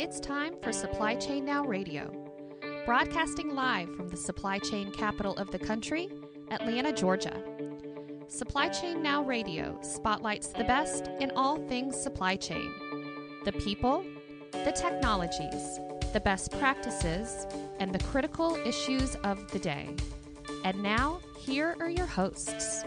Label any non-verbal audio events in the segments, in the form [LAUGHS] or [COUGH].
It's time for Supply Chain Now Radio, broadcasting live from the supply chain capital of the country, Atlanta, Georgia. Supply Chain Now Radio spotlights the best in all things supply chain the people, the technologies, the best practices, and the critical issues of the day. And now, here are your hosts.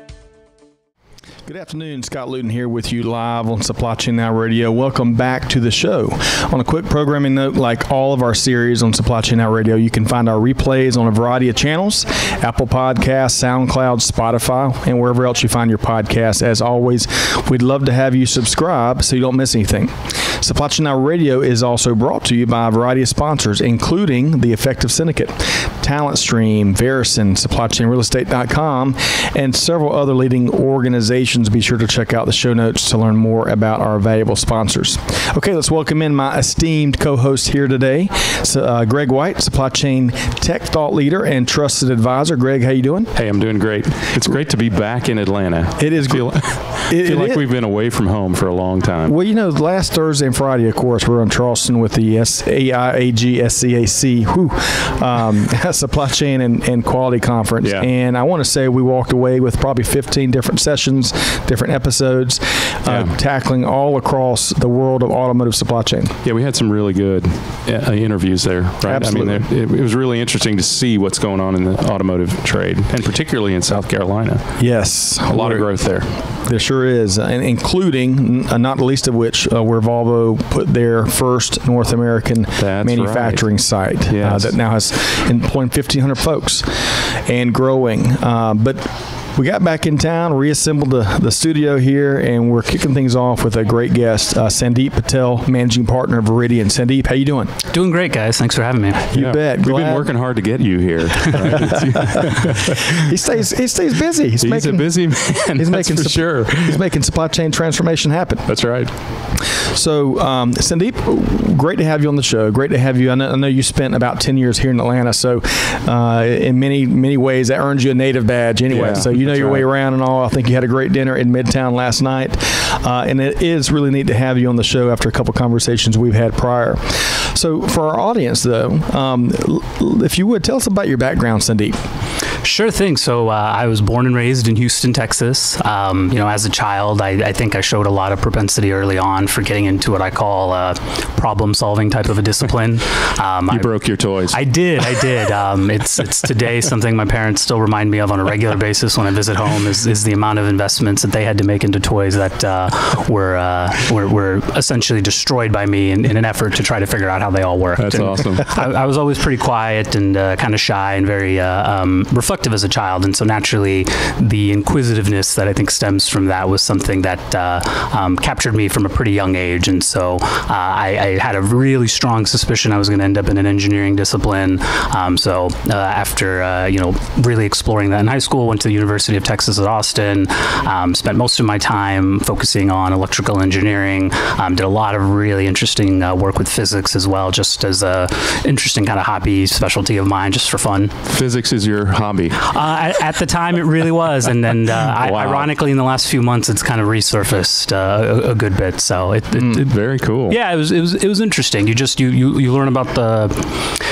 Good afternoon. Scott Luton here with you live on Supply Chain Now Radio. Welcome back to the show. On a quick programming note, like all of our series on Supply Chain Now Radio, you can find our replays on a variety of channels Apple Podcasts, SoundCloud, Spotify, and wherever else you find your podcasts. As always, we'd love to have you subscribe so you don't miss anything. Supply Chain Now Radio is also brought to you by a variety of sponsors, including the Effective Syndicate, Talent Stream, Verusen, SupplyChainRealEstate.com, and several other leading organizations. Be sure to check out the show notes to learn more about our valuable sponsors. Okay, let's welcome in my esteemed co-host here today, uh, Greg White, Supply Chain Tech Thought Leader and Trusted Advisor. Greg, how you doing? Hey, I'm doing great. It's great to be back in Atlanta. It is feel. [LAUGHS] It, feel like we've been away from home for a long time. Well, you know, last Thursday and Friday, of course, we're in Charleston with the SAIAG SCAC whew, um, [LAUGHS] Supply Chain and, and Quality Conference. Yeah. And I want to say we walked away with probably 15 different sessions, different episodes, uh, Yeah. tackling all across the world of automotive supply chain. Yeah, we had some really good uh, interviews there. Right? Absolutely. I mean, it, it was really interesting to see what's going on in the automotive trade, and particularly in South Carolina. Yes. A lot of growth there. There sure is, and including, uh, not the least of which, uh, where Volvo put their first North American That's manufacturing site uh, Yes. that now has employing 1,500 folks and growing. Uh, but we got back in town, reassembled the, the studio here, and we're kicking things off with a great guest, uh, Sandeep Patel, managing partner of Veridian. Sandeep, how you doing? Doing great, guys. Thanks for having me. You Yeah. bet. We've been working hard to get you here. right? [LAUGHS] He stays. He stays busy. He's, He's making. a busy man. He's that's making for sup- sure. He's making supply chain transformation happen. That's right. So, um, Sandeep, great to have you on the show. Great to have you. I know, I know you spent about ten years here in Atlanta, so uh, in many many ways that earns you a native badge anyway. Yeah, so you know that's your way around and all. I think you had a great dinner in Midtown last night, uh, and it is really neat to have you on the show after a couple conversations we've had prior. So, for our audience, though, um, if you would tell us about your background, Sandeep. Sure thing. So uh, I was born and raised in Houston, Texas. Um, you know, as a child, I, I think I showed a lot of propensity early on for getting into what I call uh, problem-solving type of a discipline. [LAUGHS] Um, You I, broke your toys. I did. I did. Um, it's it's today something my parents still remind me of on a regular basis when I visit home is, is the amount of investments that they had to make into toys that uh, were, uh, were were essentially destroyed by me in, in an effort to try to figure out how they all worked. That's And awesome. [LAUGHS] I, I was always pretty quiet and uh, kind of shy and very uh, um, reflective as a child, and so naturally, the inquisitiveness that I think stems from that was something that uh, um, captured me from a pretty young age. And so uh, I, I had a really strong suspicion I was going to end up in an engineering discipline. Um, so uh, after uh, you know really exploring that in high school, went to the University of Texas at Austin. Um, spent most of my time focusing on electrical engineering. Um, did a lot of really interesting uh, work with physics as well, just as a interesting kind of hobby specialty of mine, just for fun. Physics is your hobby. Uh, at, at the time, it really was, and then uh, [LAUGHS] I, Wow. ironically, in the last few months, it's kind of resurfaced uh, a, a good bit. So it, it, it Very cool. yeah, it was it was it was interesting. You just you you, you learn about the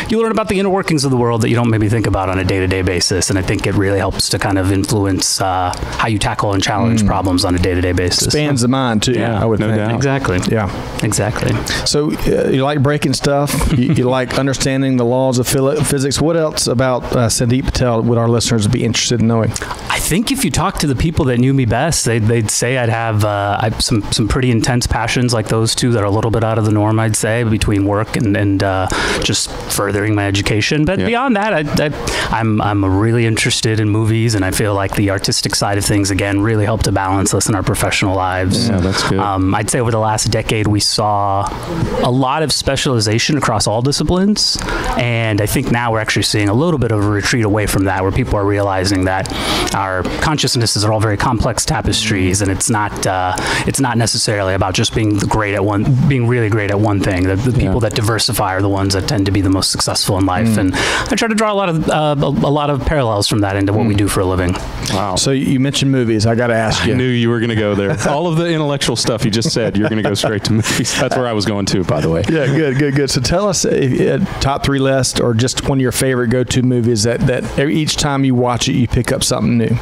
you learn about the inner workings of the world that you don't maybe think about on a day to day basis, and I think it really helps to kind of influence uh, how you tackle and challenge problems on a day to day basis. Expands the mind too. Yeah, I would no think. doubt. Exactly. Yeah. Exactly. So uh, you like breaking stuff. you, you [LAUGHS] like understanding the laws of phili- physics. What else about uh, Sandeep Patel would our listeners would be interested in knowing? I think if you talk to the people that knew me best, they'd, they'd say I'd have uh, some some pretty intense passions like those two that are a little bit out of the norm. I'd say between work and and uh, just furthering my education. But Yeah. beyond that, I, I, I'm I'm really interested in movies, and I feel like the artistic side of things again really help to balance us in our professional lives. Yeah, that's good. Um, I'd say over the last decade, we saw a lot of specialization across all disciplines, and I think now we're actually seeing a little bit of a retreat away from that, where where people are realizing that our consciousnesses are all very complex tapestries, and it's not uh, it's not necessarily about just being great at one, being really great at one thing. The, the people Yeah. that diversify are the ones that tend to be the most successful in life, and I try to draw a lot of uh, a, a lot of parallels from that into what we do for a living. Wow. So you mentioned movies. I got to ask you. I knew you were going to go there. [LAUGHS] All of the intellectual stuff you just said, you're going to go straight to movies. That's where I was going to, by the way. Yeah, good, good, good. So tell us a, a top three list or just one of your favorite go-to movies that, that each time you watch it, you pick up something new.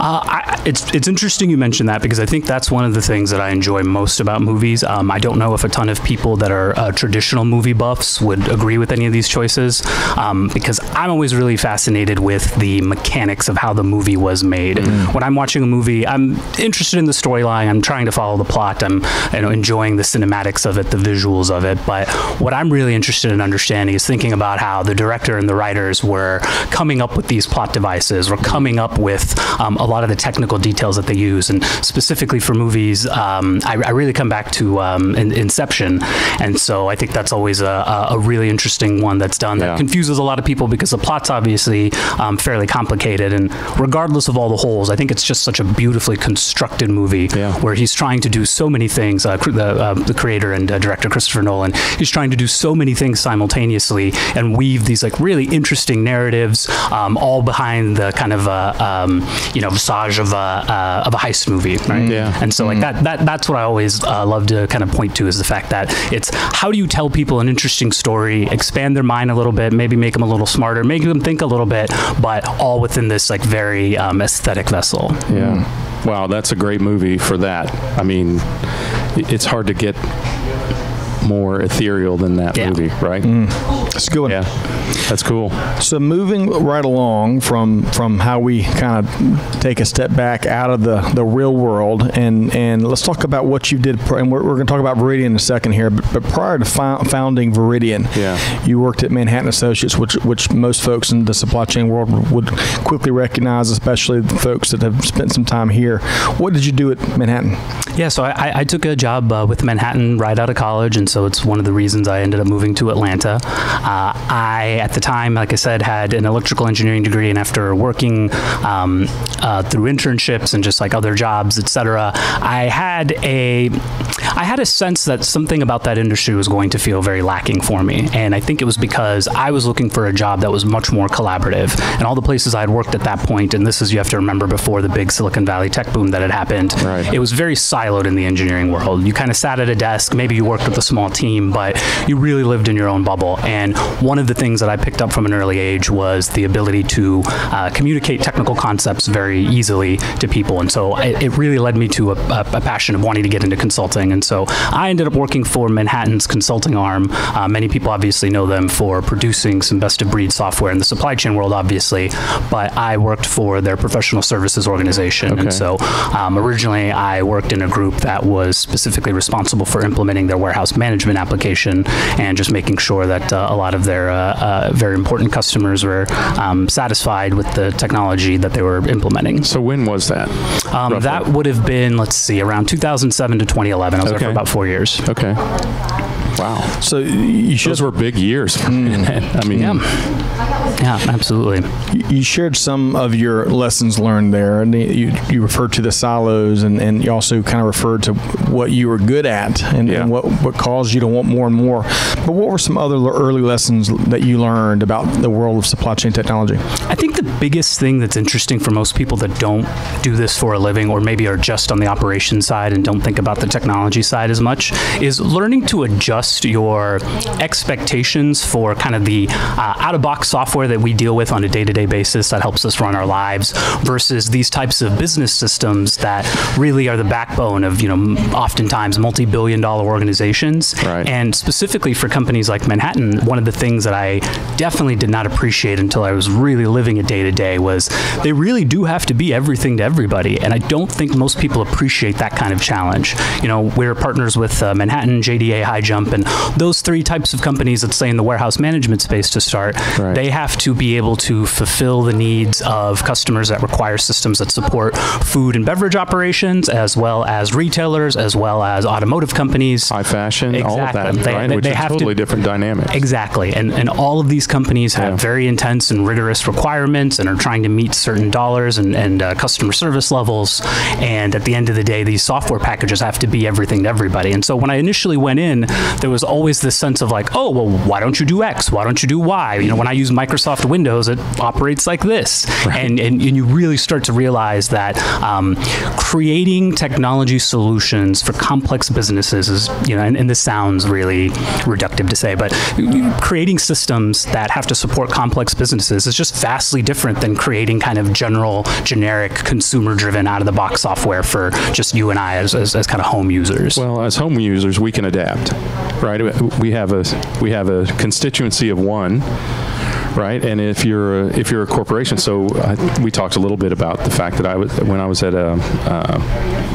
Uh, I, it's it's interesting you mentioned that because I think that's one of the things that I enjoy most about movies. Um, I don't know if a ton of people that are uh, traditional movie buffs would agree with any of these choices um, because I'm always really fascinated with the mechanics of how the movie was made. When I'm watching a movie, I'm interested in the storyline. I'm trying to follow the plot. I'm you know enjoying the cinematics of it, the visuals of it. But what I'm really interested in understanding is thinking about how the director and the writers were coming up with these plot devices, or coming up with um, a lot of the technical details that they use. And specifically for movies, um, I, I really come back to um, in, Inception, and so I think that's always a, a really interesting one that's done Yeah. that confuses a lot of people because the plot's obviously um, fairly complicated. And regardless of all the holes, I think it's just such a beautifully constructed movie Yeah. where he's trying to do so many things. Uh, the, uh, the creator and uh, director Christopher Nolan, he's trying to do so many things simultaneously and weave these like really interesting narratives, um, all behind the kind of uh, um, you know visage of a uh, of a heist movie, right? Yeah. And so like that that that's what I always uh, love to kind of point to is the fact that it's how do you tell people an interesting story, expand their mind a little bit, maybe make them a little smarter, make them think a little bit, but all within this like very um, aesthetic vessel. Yeah. Wow, that's a great movie for that. I mean, it's hard to get more ethereal than that Yeah. movie, right? It's a good one. Yeah. That's cool. So moving right along from from how we kind of take a step back out of the, the real world and and let's talk about what you did and we're, we're going to talk about Veridian in a second here but, but prior to fou- founding Veridian Yeah. you worked at Manhattan Associates which which most folks in the supply chain world would quickly recognize especially the folks that have spent some time here what did you do at Manhattan Yeah, so I, I- I took a job uh, with Manhattan right out of college, and so it's one of the reasons I ended up moving to Atlanta. Uh, I, at the time, like I said, had an electrical engineering degree, and after working um, uh, through internships and just like other jobs, etc., I had a I had a sense that something about that industry was going to feel very lacking for me, and I think it was because I was looking for a job that was much more collaborative, and all the places I had worked at that point, and this is you have to remember before the big Silicon Valley tech boom that had happened. Right. It was very siloed in the engineering world. You kind of sat at a desk, maybe you worked with a small team, but you really lived in your own bubble. And one of the things that I picked up from an early age was the ability to uh, communicate technical concepts very easily to people. And so it, it really led me to a, a, a passion of wanting to get into consulting. And so I ended up working for Manhattan's consulting arm. Uh, many people obviously know them for producing some best of breed software in the supply chain world, obviously, but I worked for their professional services organization. Okay. And so um, originally, I worked in a group that was specifically responsible for implementing their warehouse management application and just making sure that uh, a lot of their uh, uh, very important customers were um, satisfied with the technology that they were implementing. So when was that? Um, that would have been, let's see, around 2007 to 2011. I was there Okay. for about four years. Okay. Wow. so you should Those were big years. [LAUGHS] for Manhattan. I mean, Yeah, absolutely. You shared some of your lessons learned there, and you, you referred to the silos, and, and you also kind of referred to what you were good at and, Yeah. and what, what caused you to want more and more. But what were some other early lessons that you learned about the world of supply chain technology? I think the biggest thing that's interesting for most people that don't do this for a living or maybe are just on the operations side and don't think about the technology side as much is learning to adjust your expectations for kind of the uh, out of box software that we deal with on a day to day basis that helps us run our lives versus these types of business systems that really are the backbone of, you know, oftentimes multi billion dollar organizations. Right. And specifically for companies like Manhattan, one of the things that I definitely did not appreciate until I was really living it day to day was they really do have to be everything to everybody. And I don't think most people appreciate that kind of challenge. You know, we're partners with uh, Manhattan, JDA, HighJump, and And those three types of companies, let's say in the warehouse management space to start, Right. they have to be able to fulfill the needs of customers that require systems that support food and beverage operations, as well as retailers, as well as automotive companies. High fashion, all of that, They- right? they- Which they is have to- totally different dynamics. Exactly. And, and all of these companies have Yeah. very intense and rigorous requirements and are trying to meet certain dollars and, and uh, customer service levels. And at the end of the day, these software packages have to be everything to everybody. And so when I initially went in, there was always this sense of like, oh, well, why don't you do X? Why don't you do Y? You know, when I use Microsoft Windows, it operates like this. And, and, and you really start to realize that um, creating technology solutions for complex businesses is, you know, and, and this sounds really reductive to say, but creating systems that have to support complex businesses is just vastly different than creating kind of general, generic, consumer driven, out of the box software for just you and I as, as, as kind of home users. Well, as home users, we can adapt, right? We have a we have a constituency of one, right? And if you're a, if you're a corporation, so I, we talked a little bit about the fact that I was when I was at a. Uh,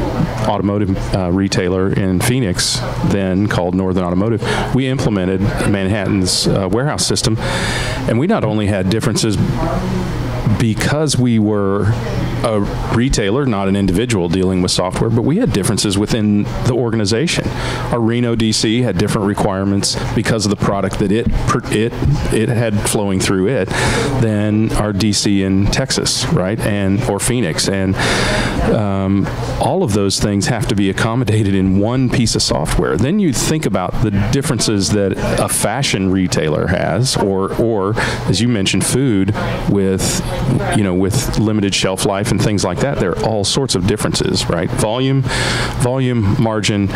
automotive uh, retailer in Phoenix, then called Northern Automotive, we implemented Manhattan's uh, warehouse system, and we not only had differences because we were a retailer, not an individual dealing with software, but we had differences within the organization. Our Reno DC had different requirements because of the product that it it it had flowing through it than our DC in Texas, right, and or Phoenix, and um, all of those things have to be accommodated in one piece of software. Then you think about the differences that a fashion retailer has, or or as you mentioned, food with you know with limited shelf life and things like that. There are all sorts of differences, right? Volume, volume, margin,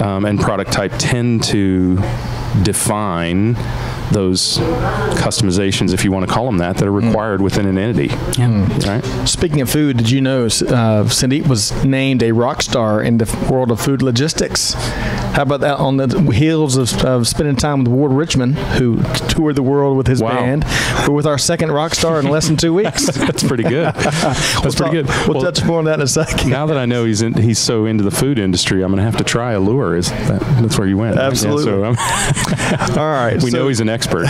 um, and product type tend to define those customizations, if you want to call them that, that are required within an entity. Right? Speaking of food, did you know uh, Sandeep was named a rock star in the world of food logistics? How about that on the heels of, of spending time with Ward Richmond, who toured the world with his Wow. band? We're with our second rock star in less than two weeks. [LAUGHS] That's pretty good. [LAUGHS] That's We'll pretty good. talk- We'll, Well, touch more on that in a second. now that I know he's in, he's so into the food industry, I'm going to have to try Allure. Is that, that's where you went? right? Yeah, Absolutely. so [LAUGHS] All right. we so, know he's an expert.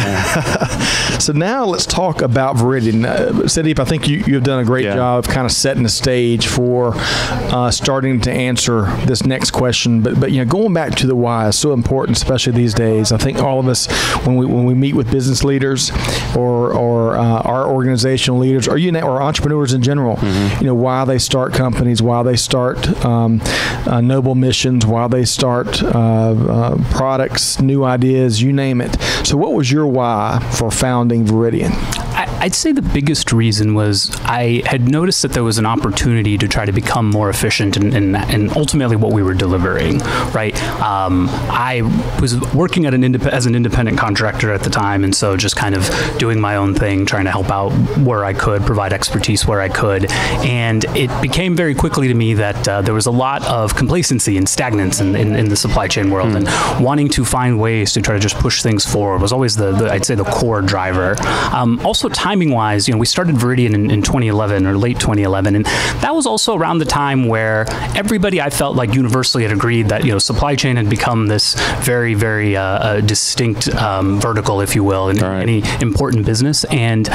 So now let's talk about Veridian. Uh, Sandeep, I think you, you've done a great Yeah. job of kind of setting the stage for uh, starting to answer this next question. But but you know, going back to the why is so important, especially these days. I think all of us, when we when we meet with business leaders or or uh, our organizational leaders, or you know, or entrepreneurs in general, you know, why they start companies, why they start um, uh, noble missions, why they start uh, uh, products, new ideas, you name it. So, what was your why for founding Veridian? I'd say the biggest reason was I had noticed that there was an opportunity to try to become more efficient in, in, in ultimately what we were delivering, right? Um, I was working at an indep- as an independent contractor at the time, and so just kind of doing my own thing, trying to help out where I could, provide expertise where I could. And it became very quickly to me that uh, there was a lot of complacency and stagnance in, in, in the supply chain world, and wanting to find ways to try to just push things forward was always the, the I'd say the core driver. Um, also, timing wise, you know, we started Veridian in, in 2011 or late 2011, and that was also around the time where everybody I felt like universally had agreed that you know supply chain had become this very very uh, uh, distinct um, vertical, if you will, in Right. any important business, and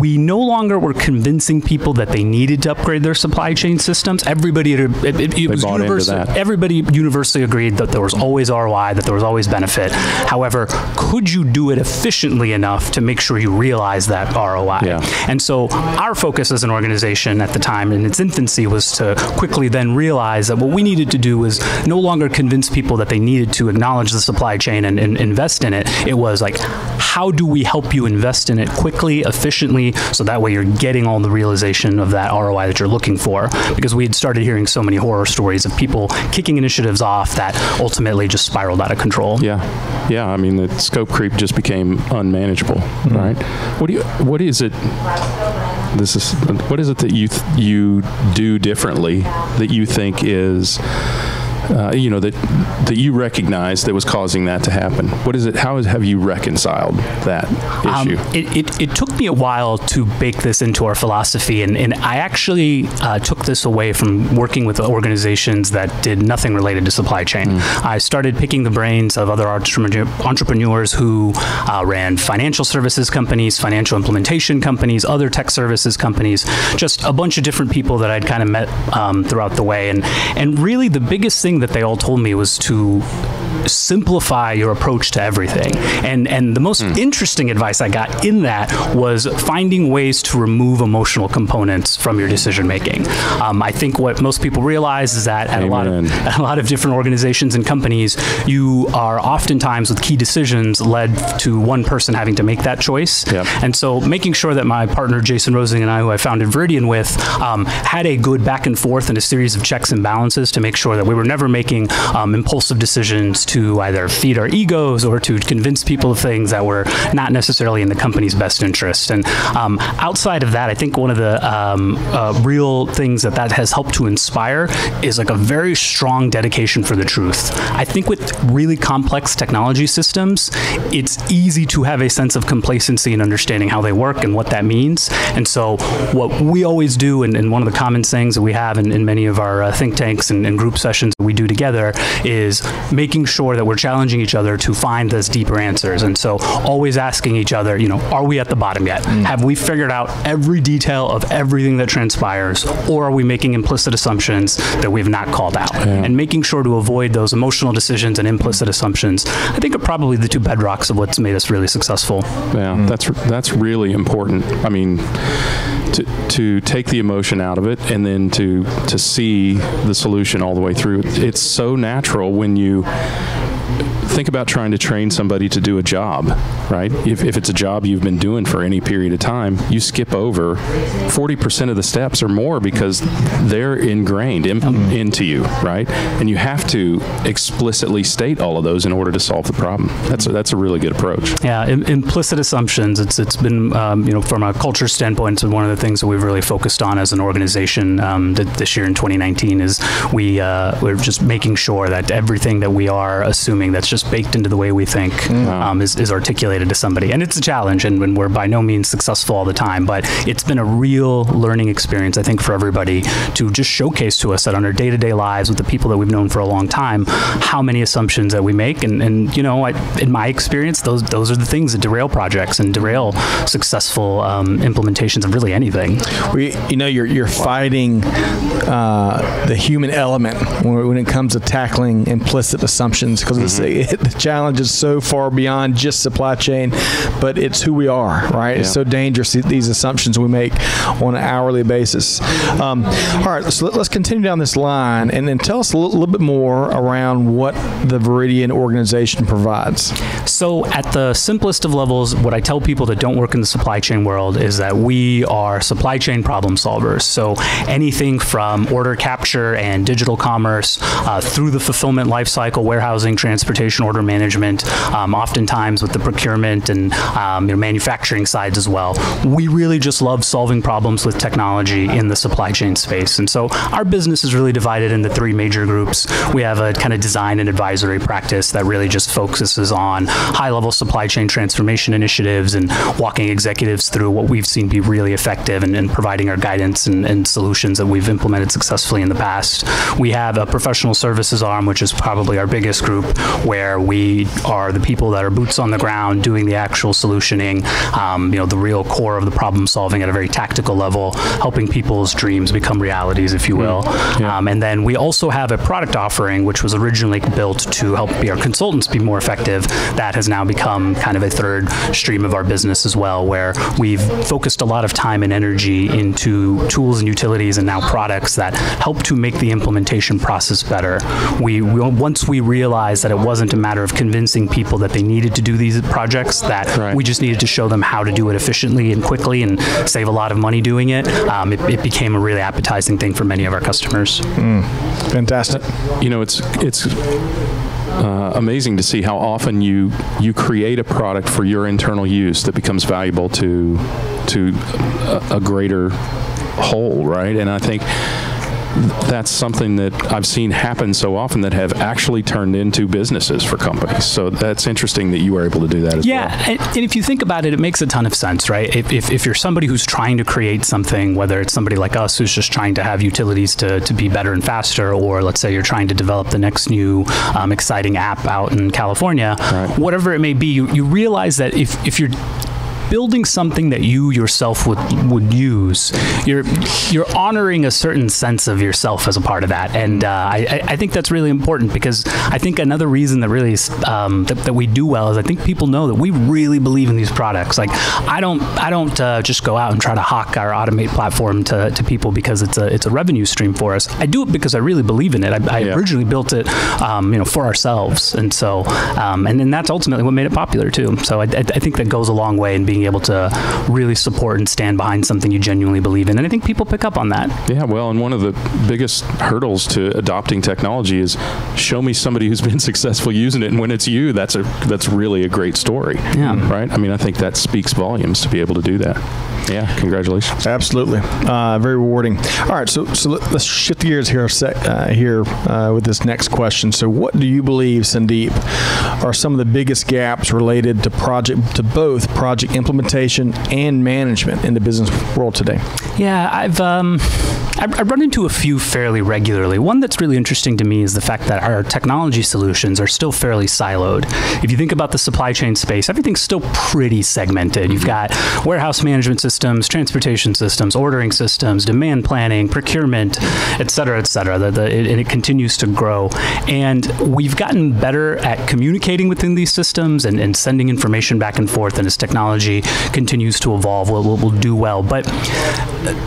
we no longer were convincing people that they needed to upgrade their supply chain systems. Everybody, had, it, it, it was universal. Everybody universally agreed that there was always ROI, that there was always benefit. However, could you do it efficiently enough to make sure you realize that ROI? Yeah. And so our focus as an organization at the time in its infancy was to quickly then realize that what we needed to do was no longer convince people that they needed to acknowledge the supply chain and, and invest in it. It was like, how do we help you invest in it quickly, efficiently, so that way you're getting all the realization of that ROI that you're looking for? Because we had started hearing so many horror stories of people kicking initiatives off that ultimately just spiraled out of control. Yeah, yeah. I mean, the scope creep just became unmanageable, mm-hmm. right? What do you? What is it? This is what is it that you th- you do differently that you think is uh, you know that that you recognize that was causing that to happen? What is it? How is, have you reconciled that Um, issue? it, it, it took me a while to bake this into our philosophy, and, and I actually uh, took this away from working with organizations that did nothing related to supply chain. I started picking the brains of other entrepreneurs who uh, ran financial services companies, financial implementation companies, other tech services companies, just a bunch of different people that I'd kind of met um, throughout the way. And, and really, the biggest thing that they all told me was to simplify your approach to everything. And and the most interesting advice I got in that was finding ways to remove emotional components from your decision making. Um, I think what most people realize is that at a lot of at [LAUGHS] a lot of different organizations and companies, you are oftentimes with key decisions led to one person having to make that choice. Yep. And so making sure that my partner Jason Rosing and I, who I founded Veridian with, um, had a good back and forth and a series of checks and balances to make sure that we were never making um, impulsive decisions to either feed our egos or to convince people of things that were not necessarily in the company's best interest. And um, outside of that, I think one of the um, uh, real things that that has helped to inspire is like a very strong dedication for the truth. I think with really complex technology systems, it's easy to have a sense of complacency in understanding how they work and what that means. And so, what we always do, and, and one of the common sayings that we have in, in many of our uh, think tanks and, and group sessions we do together, is making sure that we're challenging each other to find those deeper answers. And so, always asking each other, you know, are we at the bottom yet? Mm. Have we figured out every detail of everything that transpires, or are we making implicit assumptions that we've not called out? And making sure to avoid those emotional decisions and implicit assumptions, I think are probably the two bedrocks of what's made us really successful. Yeah, mm. that's that's really important. I mean, to to take the emotion out of it and then to to see the solution all the way through. It's so natural when you think about trying to train somebody to do a job, right? If, if it's a job you've been doing for any period of time, you skip over 40% of the steps or more because they're ingrained in, into you, right? And you have to explicitly state all of those in order to solve the problem. That's a, that's a really good approach. Yeah, Im- implicit assumptions. It's it's been um, you know from a culture standpoint, one of the things that we've really focused on as an organization um, th- this year in 2019 is we uh, we're just making sure that everything that we are assuming that's just baked into the way we think um, is, is articulated to somebody, and it's a challenge, and, and we're by no means successful all the time, but it's been a real learning experience, I think, for everybody to just showcase to us that on our day-to-day lives with the people that we've known for a long time, how many assumptions that we make, and, and you know, I, in my experience, those those are the things that derail projects and derail successful um, implementations of really anything. We, you know, you're you're fighting uh, the human element when, when it comes to tackling implicit assumptions because it, [LAUGHS] the challenge is so far beyond just supply chain, but it's who we are, right? It's so dangerous these assumptions we make on an hourly basis. Um, all right, so let, us continue down this line and then tell us a little, little bit more around what the Veridian organization provides. So, at the simplest of levels, what I tell people that don't work in the supply chain world is that we are supply chain problem solvers. So, anything from order capture and digital commerce uh, through the fulfillment lifecycle, warehousing, transportation, order management, um, oftentimes with the procurement and um, your manufacturing sides as well. We really just love solving problems with technology in the supply chain space. And so, our business is really divided into three major groups. We have a kind of design and advisory practice that really just focuses on high level supply chain transformation initiatives and walking executives through what we've seen be really effective and, and providing our guidance and, and solutions that we've implemented successfully in the past. We have a professional services arm, which is probably our biggest group, where we are the people that are boots on the ground doing the actual solutioning, um, you know, the real core of the problem solving at a very tactical level, helping people's dreams become realities, if you will. Um, and then we also have a product offering, which was originally built to help our consultants be more effective. That has now become kind of a third stream of our business as well, where we've focused a lot of time and energy into tools and utilities and now products that help to make the implementation process better. We, we once we realized that it wasn't a matter of convincing people that they needed to do these projects, that Right. we just needed to show them how to do it efficiently and quickly and save a lot of money doing it. Um, it, it became a really appetizing thing for many of our customers. Fantastic. you know it's it's uh, amazing to see how often you you create a product for your internal use that becomes valuable to to a, a greater whole right and i think that's something that I've seen happen so often that have actually turned into businesses for companies. So that's interesting that you were able to do that as yeah, well. and, and if you think about it, it makes a ton of sense, right? If, if, if you're somebody who's trying to create something, whether it's somebody like us who's just trying to have utilities to, to be better and faster, or let's say you're trying to develop the next new um, exciting app out in California, Right. whatever it may be, you, you realize that if, if you're building something that you yourself would would use, you're you're honoring a certain sense of yourself as a part of that, and uh, I I think that's really important because I think another reason that really um, that, that we do well is I think people know that we really believe in these products. Like I don't I don't uh, just go out and try to hawk our automate platform to, to people because it's a it's a revenue stream for us. I do it because I really believe in it. I, I Yeah. originally built it um, you know for ourselves, and so um, and then that's ultimately what made it popular too. So I, I, I think that goes a long way in being able to really support and stand behind something you genuinely believe in, and I think people pick up on that. Yeah, well, and one of the biggest hurdles to adopting technology is show me somebody who's been [LAUGHS] successful using it, and when it's you, that's a that's really a great story. Yeah. Right. I mean, I think that speaks volumes to be able to do that. Yeah. Congratulations. Absolutely, uh, very rewarding. All right, so so let, us shift gears here a sec, uh, here uh, with this next question. So, what do you believe, Sandeep, are some of the biggest gaps related to project to both project implementation and management in the business world today? Yeah, I've um, I, I run into a few fairly regularly. One that's really interesting to me is the fact that our technology solutions are still fairly siloed. If you think about the supply chain space, everything's still pretty segmented. You've got warehouse management systems, transportation systems, ordering systems, demand planning, procurement, et cetera, et cetera. The, the, it, and it continues to grow. And we've gotten better at communicating within these systems and, and sending information back and forth. And as technology continues to evolve, we'll, we'll, we'll do well. But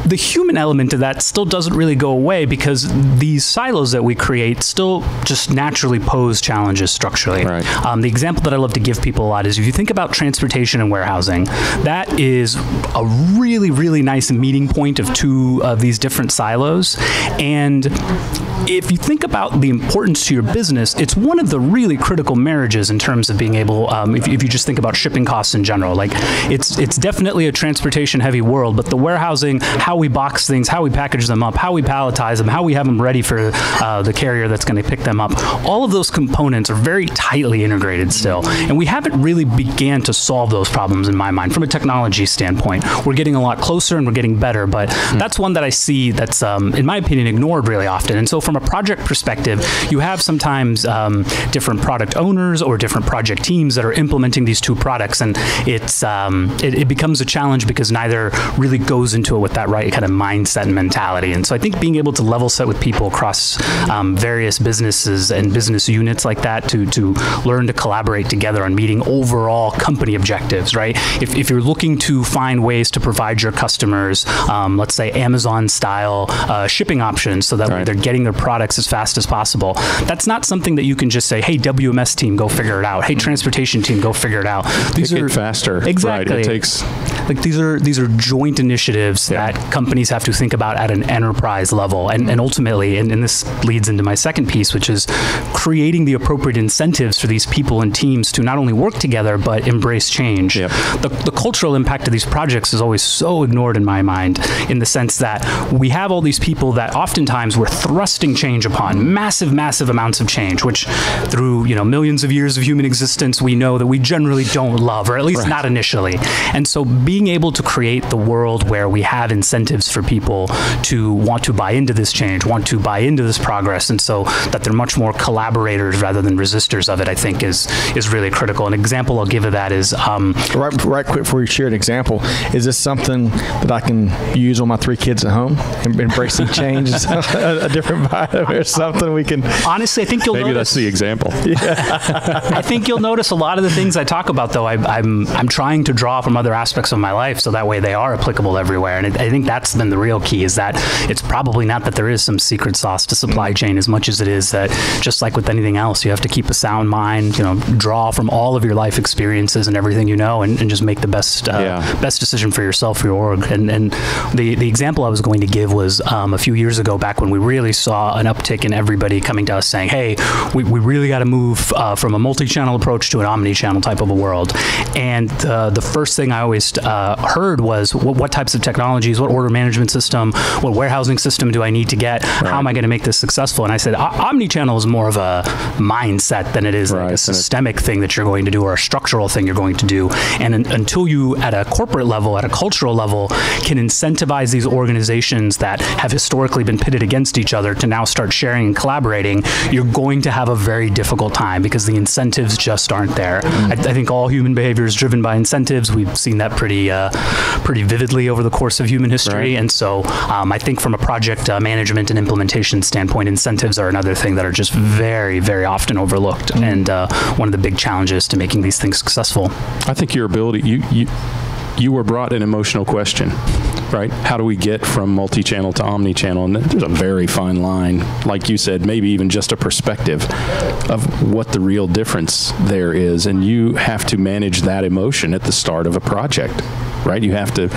the human element of that still doesn't really go away because these silos that we create still just naturally pose challenges structurally. Right. Um, the example that I love to give people a lot is if you think about transportation and warehousing, that is a really, really nice meeting point of two of these different silos. And if you think about the importance to your business, it's one of the really critical marriages in terms of being able, um, if, if you just think about shipping costs in general, like it's it's definitely a transportation heavy world, but the warehousing, how we box things, how we package them up, how we palletize them, how we have them ready for uh, the carrier that's going to pick them up, all of those components are very tightly integrated still, and we haven't really began to solve those problems in my mind from a technology standpoint. We're getting a lot closer and we're getting better, but that's one that I see that's, um, in my opinion, ignored really often. And so, from a project perspective, you have sometimes um, different product owners or different project teams that are implementing these two products, and it's um, it, it becomes a challenge because neither really goes into it with that right kind of mindset and mentality. And so, I think being able to level set with people across um, various businesses and business units like that to to learn to collaborate together on meeting overall company objectives, right? If, if you're looking to find ways to provide your customers, um, let's say Amazon style uh, shipping options so that Right. they're getting their products as fast as possible, that's not something that you can just say, hey, WMS team, go figure it out. Hey, transportation team, go figure it out. These are faster. Exactly. Right. It takes. like these are these are joint initiatives Yeah. that companies have to think about at an enterprise level and, and ultimately and, and this leads into my second piece which is creating the appropriate incentives for these people and teams to not only work together but embrace change Yep. the, the cultural impact of these projects is always so ignored in my mind in the sense that we have all these people that oftentimes we're thrusting change upon massive massive amounts of change which through you know millions of years of human existence we know that we generally don't love or at least not initially. And so being able to create the world where we have incentives for people to want to buy into this change want to buy into this progress and so that they're much more collaborators rather than resistors of it i think is is really critical. An example i'll give of that is um, Right, right quick before you share an example, is this something that I can use on my three kids at home? Em- Embracing change, is [LAUGHS] a, a different vibe, or something we can. honestly i think you'll Maybe notice that's the example. [LAUGHS] [LAUGHS] I think you'll notice a lot of the things I talk about, though. I, I'm I'm trying to draw from other aspects of my life, so that way they are applicable everywhere. And it, I think that's been the real key. Is that it's probably not that there is some secret sauce to supply chain, as much as it is that just like with anything else, you have to keep a sound mind. You know, draw from all of your life experiences and everything you know, and, and just make the best uh, Yeah. best decision for yourself for your org. And and the the example I was going to give was um, a few years ago, back when we really saw an uptick in everybody coming to us saying, "Hey, we, we really got to move uh, from a multi-channel approach to an omni-channel type of a world." And uh, the first thing I always uh, heard was, what, "What types of technologies, what order management system, what warehousing system do I need to get? How am I going to make this successful? And I said, omni-channel is more of a mindset than it is right. like a systemic thing that you're going to do or a structural thing you're going to do. And un- until you, at a corporate level, at a cultural level, can incentivize these organizations that have historically been pitted against each other to now start sharing and collaborating, you're going to have a very difficult time because the incentives just aren't there. Mm-hmm. I, I, think all human behavior is driven by incentives. We've seen that pretty, uh, pretty vividly over the course of human history. Right. And so um, I think from a project uh, management and implementation standpoint, incentives are another thing that are just very, very often overlooked mm-hmm. and uh, one of the big challenges to making these things successful. I think your ability, you, you, you were brought an emotional question right? How do we get from multi-channel to omni-channel? And there's a very fine line, like you said, maybe even just a perspective of what the real difference there is, and you have to manage that emotion at the start of a project, right? You have to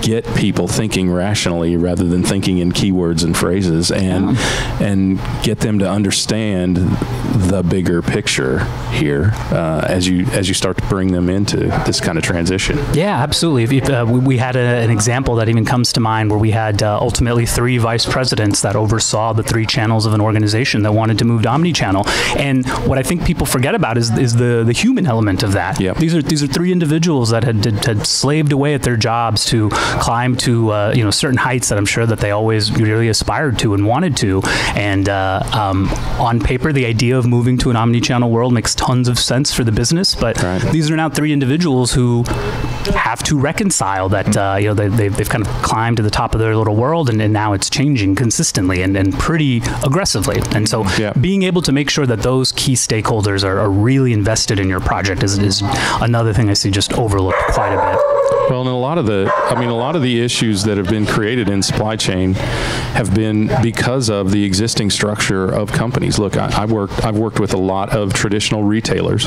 get people thinking rationally rather than thinking in keywords and phrases and and get them to understand the bigger picture here uh, as you as you start to bring them into this kind of transition. Yeah, absolutely. If, uh, we, we, had a, an example that even comes to mind where we had uh, ultimately three vice presidents that oversaw the three channels of an organization that wanted to move to omni-channel. And what I think people forget about is, is the the human element of that. Yep. These are these are three individuals that had, had, had slaved away at their jobs to climb to uh, you know certain heights that I'm sure that they always really aspired to and wanted to. And uh, um, on paper, the idea of moving to an omni-channel world makes tons of sense for the business. But right. these are now three individuals who have to reconcile that uh, you know they, they've, they've kind of climbed to the top of their little world and, and now it's changing consistently and, and pretty aggressively and so yeah. being able to make sure that those key stakeholders are, are really invested in your project is, is another thing I see just overlooked quite a bit. Well, and a lot of the, I mean, a lot of the issues that have been created in supply chain have been because of the existing structure of companies. Look, I, have worked, I've worked with a lot of traditional retailers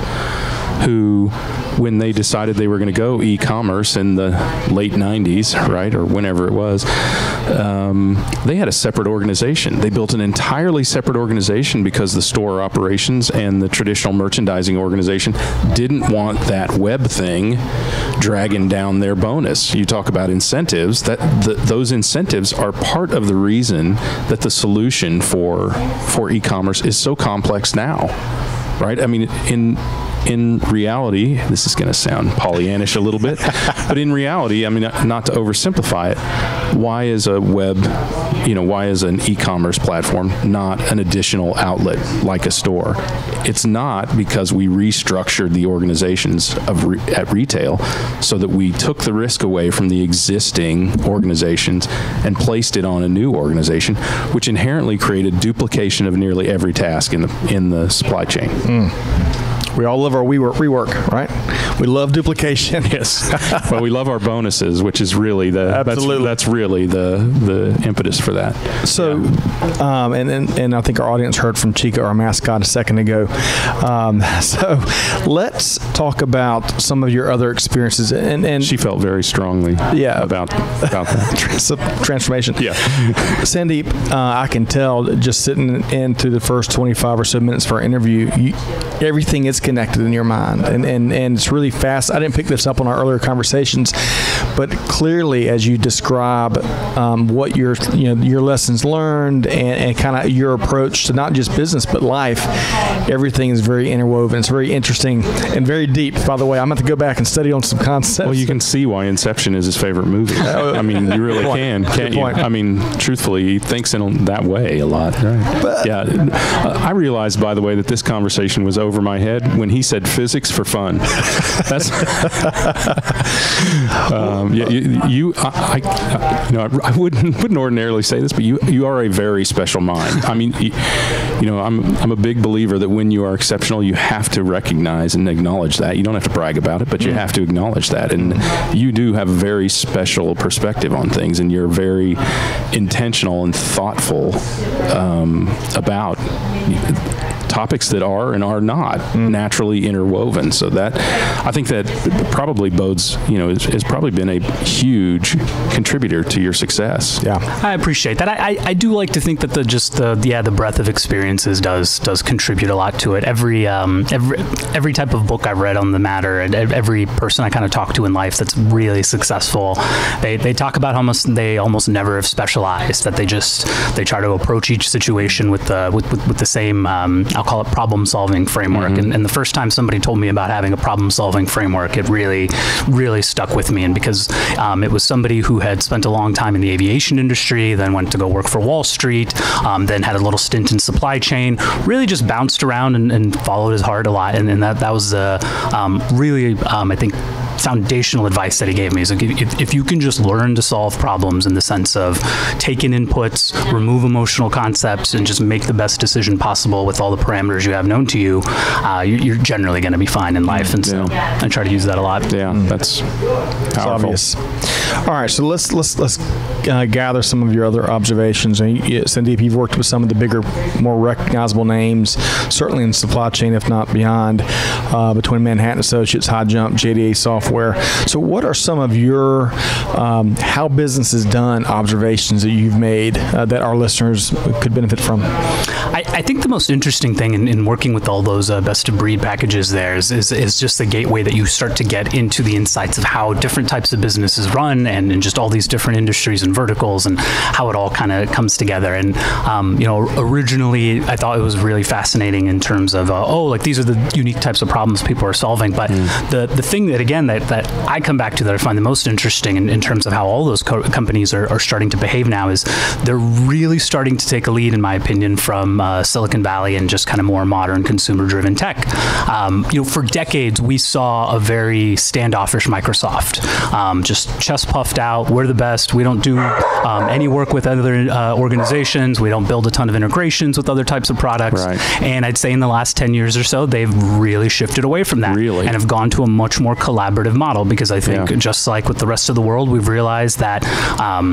who, when they decided they were going to go e-commerce in the late 90s, right, or whenever it was, um, they had a separate organization. They built an entirely separate organization because the store operations and the traditional merchandising organization didn't want that web thing dragging down their bonus. You talk about incentives. That the, those incentives are part of the reason that the solution for for e-commerce is so complex now right? I mean, in in reality, this is going to sound Pollyannish a little bit, [LAUGHS] but in reality, I mean, not to oversimplify it, why is a web, you know, why is an e-commerce platform not an additional outlet like a store? It's not because we restructured the organizations of re- at retail so that we took the risk away from the existing organizations and placed it on a new organization, which inherently created duplication of nearly every task in the in the supply chain. Mm. We all love our rework, rework right? We love duplication. [LAUGHS] yes. [LAUGHS] well, we love our bonuses, which is really the Absolutely. That's, that's really the the impetus for that. So, yeah. um, and, and and I think our audience heard from Chica, our mascot, a second ago. Um, [LAUGHS] so, let's talk about some of your other experiences. And, and she felt very strongly. Yeah. About about that transformation. Yeah. Sandeep, uh, I can tell just sitting into the first 25 or so minutes for our interview, you, everything is connected in your mind, and, and and it's really fast. I didn't pick this up on our earlier conversations, but clearly, as you describe um, what your you know your lessons learned and, and kind of your approach to not just business but life, everything is very interwoven. It's very interesting and very deep. By the way, I'm going to go back and study on some concepts. Well, you can see why Inception is his favorite movie. [LAUGHS] I mean, you really can, can't you? I mean, truthfully, he thinks in that way a lot. Right. But, yeah, I realized, by the way, that this conversation was over my head when he said physics for fun. [LAUGHS] That's [LAUGHS] um, yeah, you, you I, I, you know, I, I, wouldn't [LAUGHS] wouldn't ordinarily say this, but you you are a very special mind. I mean, you, you know, I'm I'm a big believer that when you are exceptional, you have to recognize and acknowledge that. You don't have to brag about it, but you mm. have to acknowledge that. And you do have a very special perspective on things, and you're very intentional and thoughtful um, about topics that are and are not naturally interwoven. So that I think that probably bodes, you know, has, has probably been a huge contributor to your success. Yeah. I appreciate that. I, I, I do like to think that the just the yeah the breadth of experiences does does contribute a lot to it. Every um every every type of book I've read on the matter and every person I kind of talk to in life that's really successful, they, they talk about how almost they almost never have specialized. That they just they try to approach each situation with the with, with, with the same um, I'll call it problem solving framework. And, and the first time somebody told me about having a problem solving framework, it really really stuck with me. And because um, it was somebody who had spent a long time in the aviation industry, then went to go work for Wall Street, um, then had a little stint in supply chain, really just bounced around and, and followed his heart a lot. And, and that, that was uh, um, really, um, I think, foundational advice that he gave me is like if, if you can just learn to solve problems in the sense of taking inputs, remove emotional concepts, and just make the best decision possible with all the parameters you have known to you, uh, you- you're generally going to be fine in life. And so I try to use that a lot. Yeah, that's powerful. obvious. All right, so let's let's let's uh, gather some of your other observations. And you, Sandeep, you've worked with some of the bigger, more recognizable names, certainly in supply chain, if not beyond, uh, between Manhattan Associates, HighJump, JDA Software. So, what are some of your um, how business is done observations that you've made uh, that our listeners could benefit from? I, I think the most interesting thing in, in working with all those uh, best of breed packages there is, is, is just the gateway that you start to get into the insights of how different types of businesses run and, and just all these different industries and verticals and how it all kind of comes together. And, um, you know, originally I thought it was really fascinating in terms of, uh, oh, like these are the unique types of problems people are solving. But the, the thing that, again, that, that I come back to that I find the most interesting in, in terms of how all those co- companies are, are starting to behave now is they're really starting to take a lead, in my opinion, from uh, Silicon Valley and just kind of more modern consumer-driven tech. Um, you know, for decades we saw a very standoffish Microsoft, um, just chest puffed out. We're the best. We don't do um, any work with other uh, organizations. We don't build a ton of integrations with other types of products. Right. And I'd say in the last 10 years or so, they've really shifted away from that Really? and have gone to a much more collaborative model because I think Yeah. just like with the rest of the world, we've realized that um,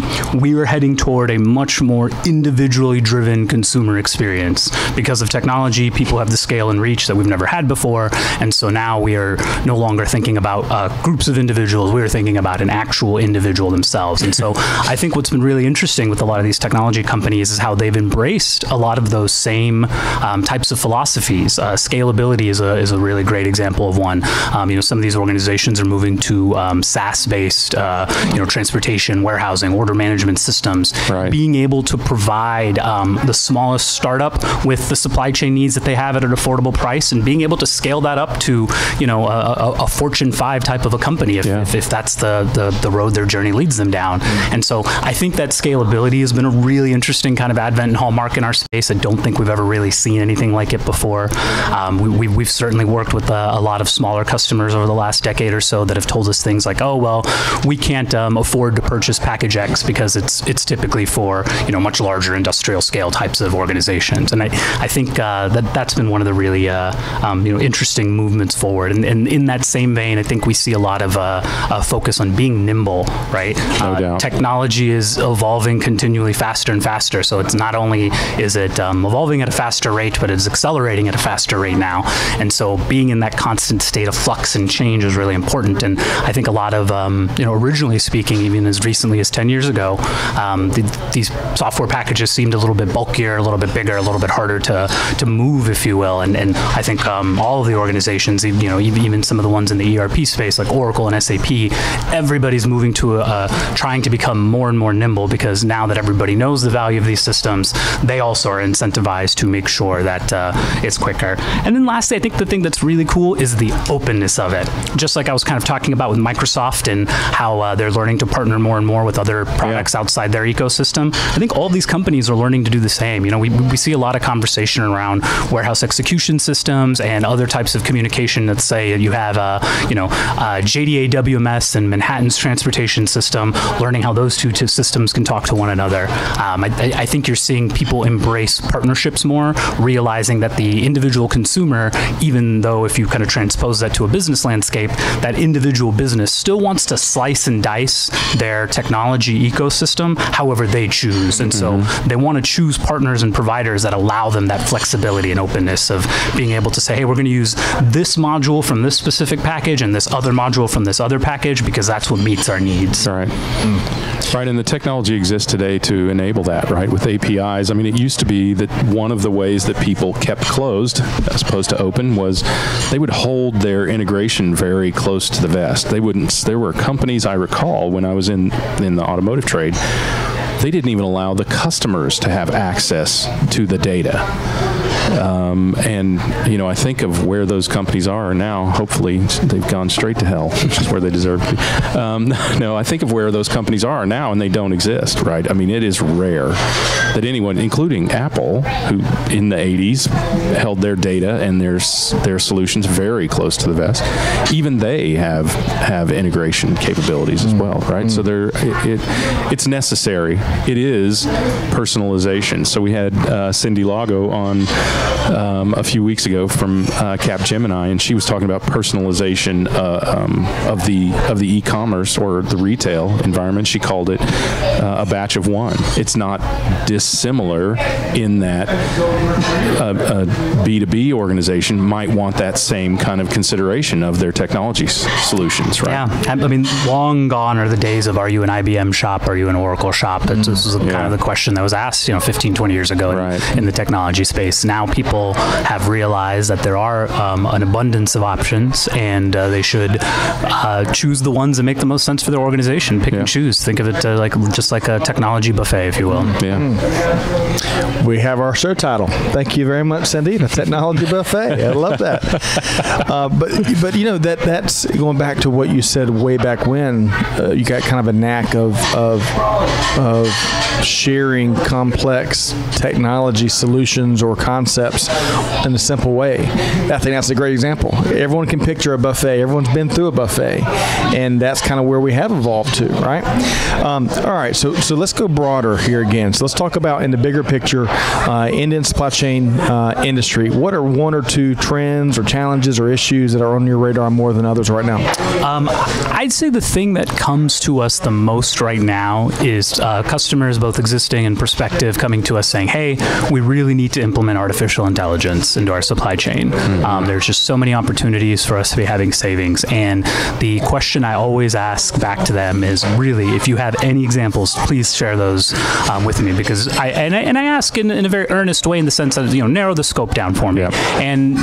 we are heading toward a much more individually driven consumer experience experience. Because of technology, people have the scale and reach that we've never had before. And so now we are no longer thinking about uh, groups of individuals, we are thinking about an actual individual themselves. And so I think what's been really interesting with a lot of these technology companies is how they've embraced a lot of those same um, types of philosophies. Uh, scalability is a, is a really great example of one. Um, you know, some of these organizations are moving to um, SaaS-based, uh, you know, transportation, warehousing, order management systems. Right. Being able to provide um, the smallest startup with the supply chain needs that they have at an affordable price, and being able to scale that up to, you know, a, a, a Fortune 5 type of a company if, Yeah. if, if that's the, the the road their journey leads them down. And so I think that scalability has been a really interesting kind of advent and hallmark in our space. I don't think we've ever really seen anything like it before. Um, we, we, we've certainly worked with uh, a lot of smaller customers over the last decade or so that have told us things like, "Oh, well, we can't um, afford to purchase package X because it's it's typically for you know much larger industrial scale types of organizations." And I I think uh, that that's been one of the really uh, um, you know interesting movements forward. And, and in that same vein, I think we see a lot of uh, uh, focus on being nimble, right? No Uh, doubt. Technology is evolving continually faster and faster. So it's not only is it um, evolving at a faster rate, but it's accelerating at a faster rate now. And so being in that constant state of flux and change is really important. And I think a lot of um, you know, originally speaking, even as recently as 10 years ago, um, the, these software packages seemed a little bit bulkier, a little bit bigger, a little bit harder to to move, if you will. And and I think um, all of the organizations, even- you know, even, some of the ones in the ERP space like Oracle and SAP, everybody's moving to a, uh, trying to become more and more nimble because now that everybody knows the value of these systems, they also are incentivized to make sure that uh, it's quicker. And then lastly, I think the thing that's really cool is the openness of it. Just like I was kind of talking about with Microsoft and how uh, they're learning to partner more and more with other products outside their ecosystem. I think all these companies are learning to do the same. You know, we, we see a lot of conversation around warehouse execution systems and other types of communication that say you have, uh, you know, uh, JDA WMS and Manhattan's transportation system, learning how those two t- systems can talk to one another. Um, I, I- I think you're seeing people embrace partnerships more, realizing that the individual consumer, even though if you kind of transpose that to a business landscape, that individual business still wants to slice and dice their technology ecosystem however they choose. And so they want to choose partners and providers that allow them that flexibility and openness of being able to say, hey, we're going to use this module from this specific package and this other module from this other package because that's what meets our needs. Right. Mm. Right, and the technology exists today to enable that, right, with APIs. I mean, it used to be that one of the ways that people kept closed as opposed to open was they would hold their integration very close to the vest. They wouldn't, there were companies I recall when I was in, in the automotive trade they didn't even allow the customers to have access to the data. Um, and you know, I think of where those companies are now. Hopefully, they've gone straight to hell, which is where they deserve to be. Um, [LAUGHS] no, I think of where those companies are now, and they don't exist. Right? I mean, it is rare that anyone, including Apple, who in the '80s held their data and their their solutions very close to the vest, even they have have integration capabilities as well. Right? Mm. So they're it, it, it's necessary. It is personalization. So we had uh, Cindy Lago on um, a few weeks ago from uh, Capgemini, and she was talking about personalization uh, um, of the of the e-commerce or the retail environment. She called it uh, a batch of one. It's not dissimilar in that a B two B organization might want that same kind of consideration of their technology s- solutions, right? Yeah, I mean, long gone are the days of are you an IBM shop, are you an Oracle shop? This was yeah. kind of the question that was asked, you know, 15, 20 years ago right. in, in the technology space. Now people have realized that there are um, an abundance of options, and uh, they should uh, choose the ones that make the most sense for their organization. Pick yeah. and choose. Think of it uh, like just like a technology buffet, if you will. Yeah. Mm. We have our show title. Thank you very much, Cindy. The technology buffet. I love that. [LAUGHS] Uh, but but you know that that's going back to what you said way back when. Uh, you got kind of a knack of of of sharing complex technology solutions or concepts in a simple way. I think that's a great example. Everyone can picture a buffet. Everyone's been through a buffet, and that's kind of where we have evolved to, right? Um, all right, so so let's go broader here again. So let's talk about in the bigger picture, uh, Indian supply chain uh, industry. What are one or two trends or challenges or issues that are on your radar more than others right now? Um, I'd say the thing that comes to us the most right now is uh, customers, both existing and prospective, coming to us saying, "Hey, we really need to implement artificial intelligence into our supply chain. Mm-hmm. Um, there's just so many opportunities for us to be having savings." And the question I always ask back to them is, "Really, if you have any examples, please share those um, with me." Because I and I, and I ask in, in, a very earnest way, in the sense of you know, narrow the scope down for me. And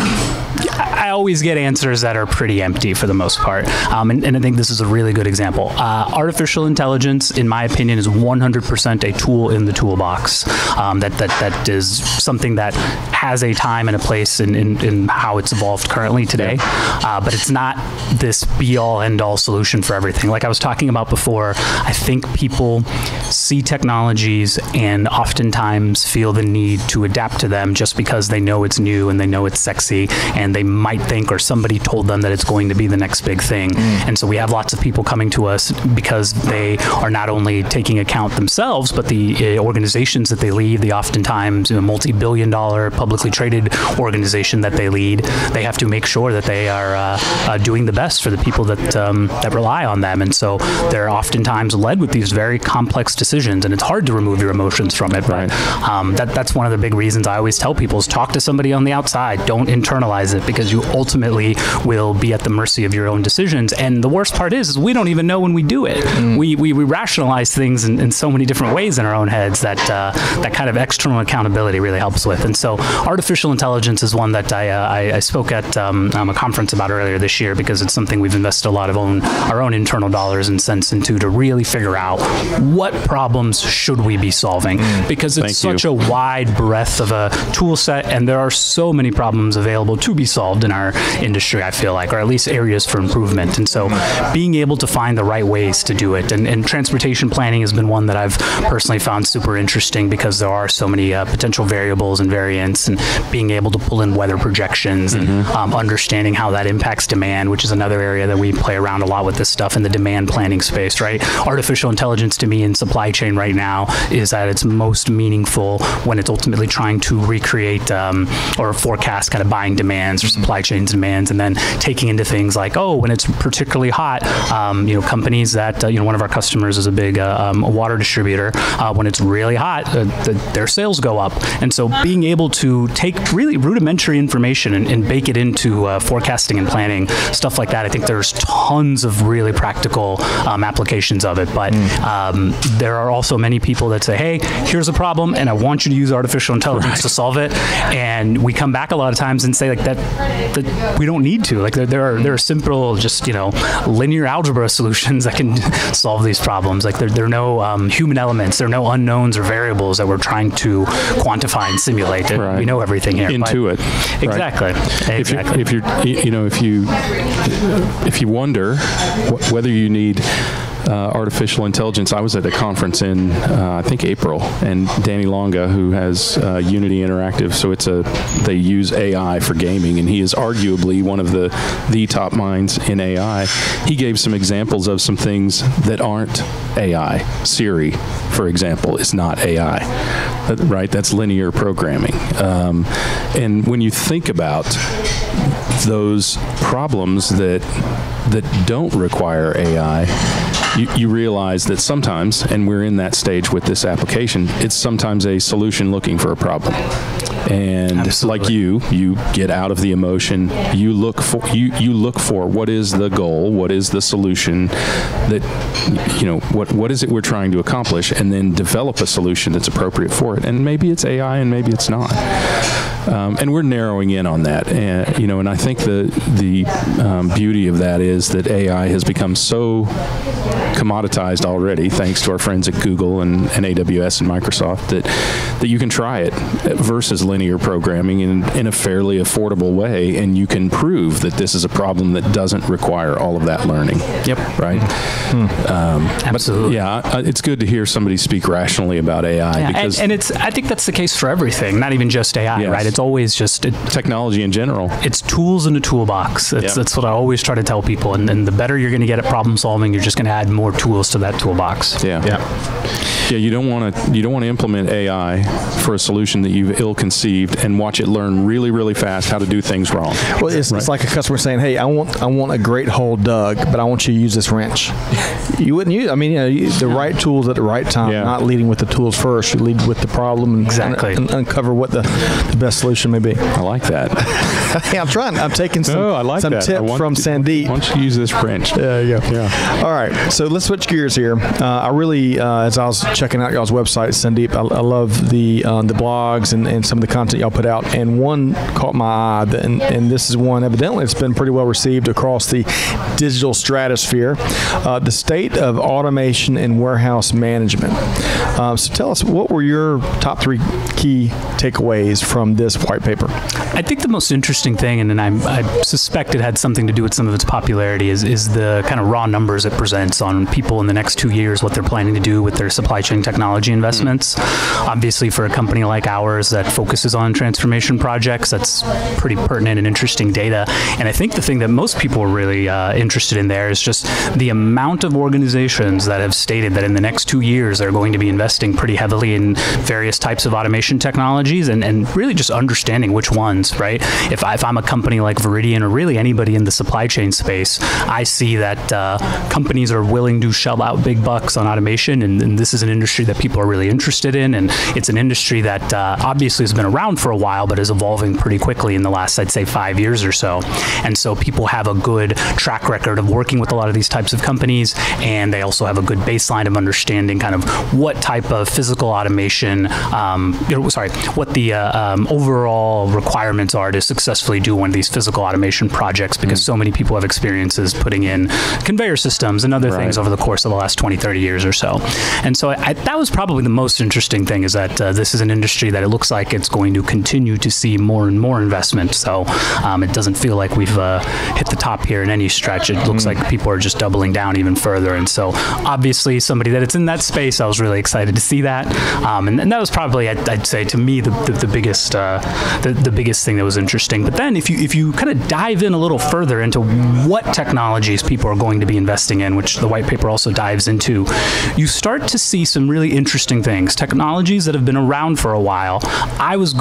I always get answers that are pretty empty for the most part. Um, and, and, I think this is a really good example. Uh, artificial intelligence, in my opinion, is 100% a tool in the toolbox. Um, that, that, that is something that has a time and a place in, in, in how it's evolved currently today. Uh, but it's not this be all end all solution for everything. Like I was talking about before, I think people see technologies and oftentimes feel the need to adapt to them just because they know it's new and they know it's sexy and they might think or somebody told them that it's going to be the next big thing. Mm. And so we have lots of people coming to us because they are not only taking account themselves, but the uh, organizations that they lead, the oftentimes you know, multi-billion dollar publicly traded organization that they lead, they have to make sure that they are uh, uh, doing the best for the people that um, that rely on them. And so they're oftentimes led with these very complex decisions, and it's hard to remove your emotions from it. Right. But um, that, that's one of the big reasons I always tell people is talk to somebody on the outside. Don't internalize it because you ultimately will be at the mercy of your own decisions. And the worst part is, is we don't even know when we do it. Mm. We, we, we rationalize things in, in, so many different ways in our own heads that uh, that kind of external accountability really helps with. And so artificial intelligence is one that I, uh, I, I, spoke at um, um, a conference about earlier this year because it's something we've invested a lot of own, our own internal dollars and cents into to really figure out what problems should we be solving mm. because it's such you. a wide breadth of a tool set and there are so many problems available to be solved in our industry, I feel like, or at least areas for improvement. And so being able to find the right ways to do it. And, and transportation planning has been one that I've personally found super interesting because there are so many uh, potential variables and variants, and being able to pull in weather projections mm-hmm. and um, understanding how that impacts demand, which is another area that we play around a lot with this stuff in the demand planning space, right? Artificial intelligence to me in supply chain right now is at its most meaningful when it's ultimately trying to recreate um, or forecast kind of buying demands or mm-hmm. supply chain demands, and then taking into things like, oh, when it's particularly hot, um, you know, companies that, uh, you know, one of our customers is a big uh, um, water distributor. Uh, when it's really hot, uh, the, their sales go up. And so being able to take really rudimentary information and, and bake it into uh, forecasting and planning, stuff like that, I think there's tons of really practical um, applications of it. But um, there are also many people that say, hey, here's a problem, and I want you to use artificial intelligence right. to solve it. And we come back a lot of times and say like that, that we don't need to. Like there, there are there are simple, just you know, linear algebra [LAUGHS] solutions that can [LAUGHS] solve these problems. Like there, there are no um, human elements, there are no unknowns or variables that we're trying to quantify and simulate. Right. We know everything here. Intuit. Exactly. Right. Exactly. If you're, if you're, you know, if you if you wonder wh- whether you need uh, artificial intelligence. I was at a conference in uh, I think April, and Danny Lange, who has uh, Unity Interactive, so it's a they use AI for gaming, and he is arguably one of the the top minds in AI. He gave some examples of some things that aren't AI. Siri, for example, is not AI, right? That's linear programming. Um, and when you think about those problems that that don't require AI, you, you, realize that sometimes, and we're in that stage with this application, it's sometimes a solution looking for a problem. And Absolutely. like you, you get out of the emotion. You look for you you look for what is the goal, what is the solution that you know what what is it we're trying to accomplish, and then develop a solution that's appropriate for it. And maybe it's AI, and maybe it's not. Um, and we're narrowing in on that, and you know, and I think the the um, beauty of that is that AI has become so commoditized already, thanks to our friends at Google and, and AWS and Microsoft, that that you can try it versus linear programming in, in a fairly affordable way, and you can prove that this is a problem that doesn't require all of that learning. Yep. Right. Hmm. Um, Absolutely. yeah, it's good to hear somebody speak rationally about AI yeah, because and, and, it's I think that's the case for everything, not even just AI. Yes. Right. It's always just it, technology in general. It's tools in a toolbox. That's, yep. that's what I always try to tell people. And, and the better you're going to get at problem solving, you're just going to add more tools to that toolbox. Yeah. Yeah. Yeah. You don't want to you don't want to implement AI for a solution that you've ill conceived and watch it learn really really fast how to do things wrong. Well, it's, right? it's like a customer saying, "Hey, I want I want a great hole dug, but I want you to use this wrench." you wouldn't use. I mean, you know, the right tools at the right time, yeah. not leading with the tools first. You lead with the problem and, exactly. and, and uncover what the, the best solution may be. I like that. [LAUGHS] hey, I'm trying. I'm taking some, no, I like some that. tip from Sandeep. Why don't you use this wrench? Yeah, you go. Yeah. All right. So let's switch gears here. Uh, I really, uh, as I was checking out y'all's website, Sandeep, I, I love the uh, the blogs and, and some of the content y'all put out. And one caught my eye, and, and this is one evidently it's been pretty well received across the digital stratosphere. Uh, the state of automation and warehouse management. Uh, so tell us, what were your top three key takeaways from this white paper? I think the most interesting thing, and, I, I suspect it had something to do with some of its popularity, is, is the kind of raw numbers it presents on people in the next two years, what they're planning to do with their supply chain technology investments. Mm-hmm. Obviously, for a company like ours that focuses on transformation projects, that's pretty pertinent and interesting data. And I think the thing that most people are really uh, interested in there is just the amount of organizations that have stated that in the next two years they're going to be investing pretty heavily in various types of automation technologies and, and really just understanding which ones, right? If, I, if I'm a company like Veridian or really anybody in the supply chain space, I see that uh, companies are willing to shell out big bucks on automation, and, and, this is an industry that people are really interested in, and it's an industry that uh, obviously has been around for a while, but is evolving pretty quickly in the last, I'd say, five years or so. And so people have a good track record of working with a lot of these types of companies, and they also have a good baseline of understanding kind of what type of physical automation, um, sorry, what the uh, um, overall requirements are to successfully do one of these physical automation projects because mm. so many people have experiences putting in conveyor systems and other right. things over the course of the last 20, 30 years or so. And so I, that was probably the most interesting thing is that uh, this is an industry that it looks like it's going to continue to see more and more investment. So um, it doesn't feel like we've uh, hit the top here in any stretch. It looks mm. like people are just doubling down even further. And so obviously somebody that it's in that space, I was really excited to see that. Um, and, and, that was probably, I'd, I'd say, to me, the, the, the biggest uh, the, the biggest thing that was interesting. But then if you if you kind of dive in a little further into what technologies people are going to be investing in, which the white paper also dives into, you start to see some really interesting things. Technologies that have been around for a while. I was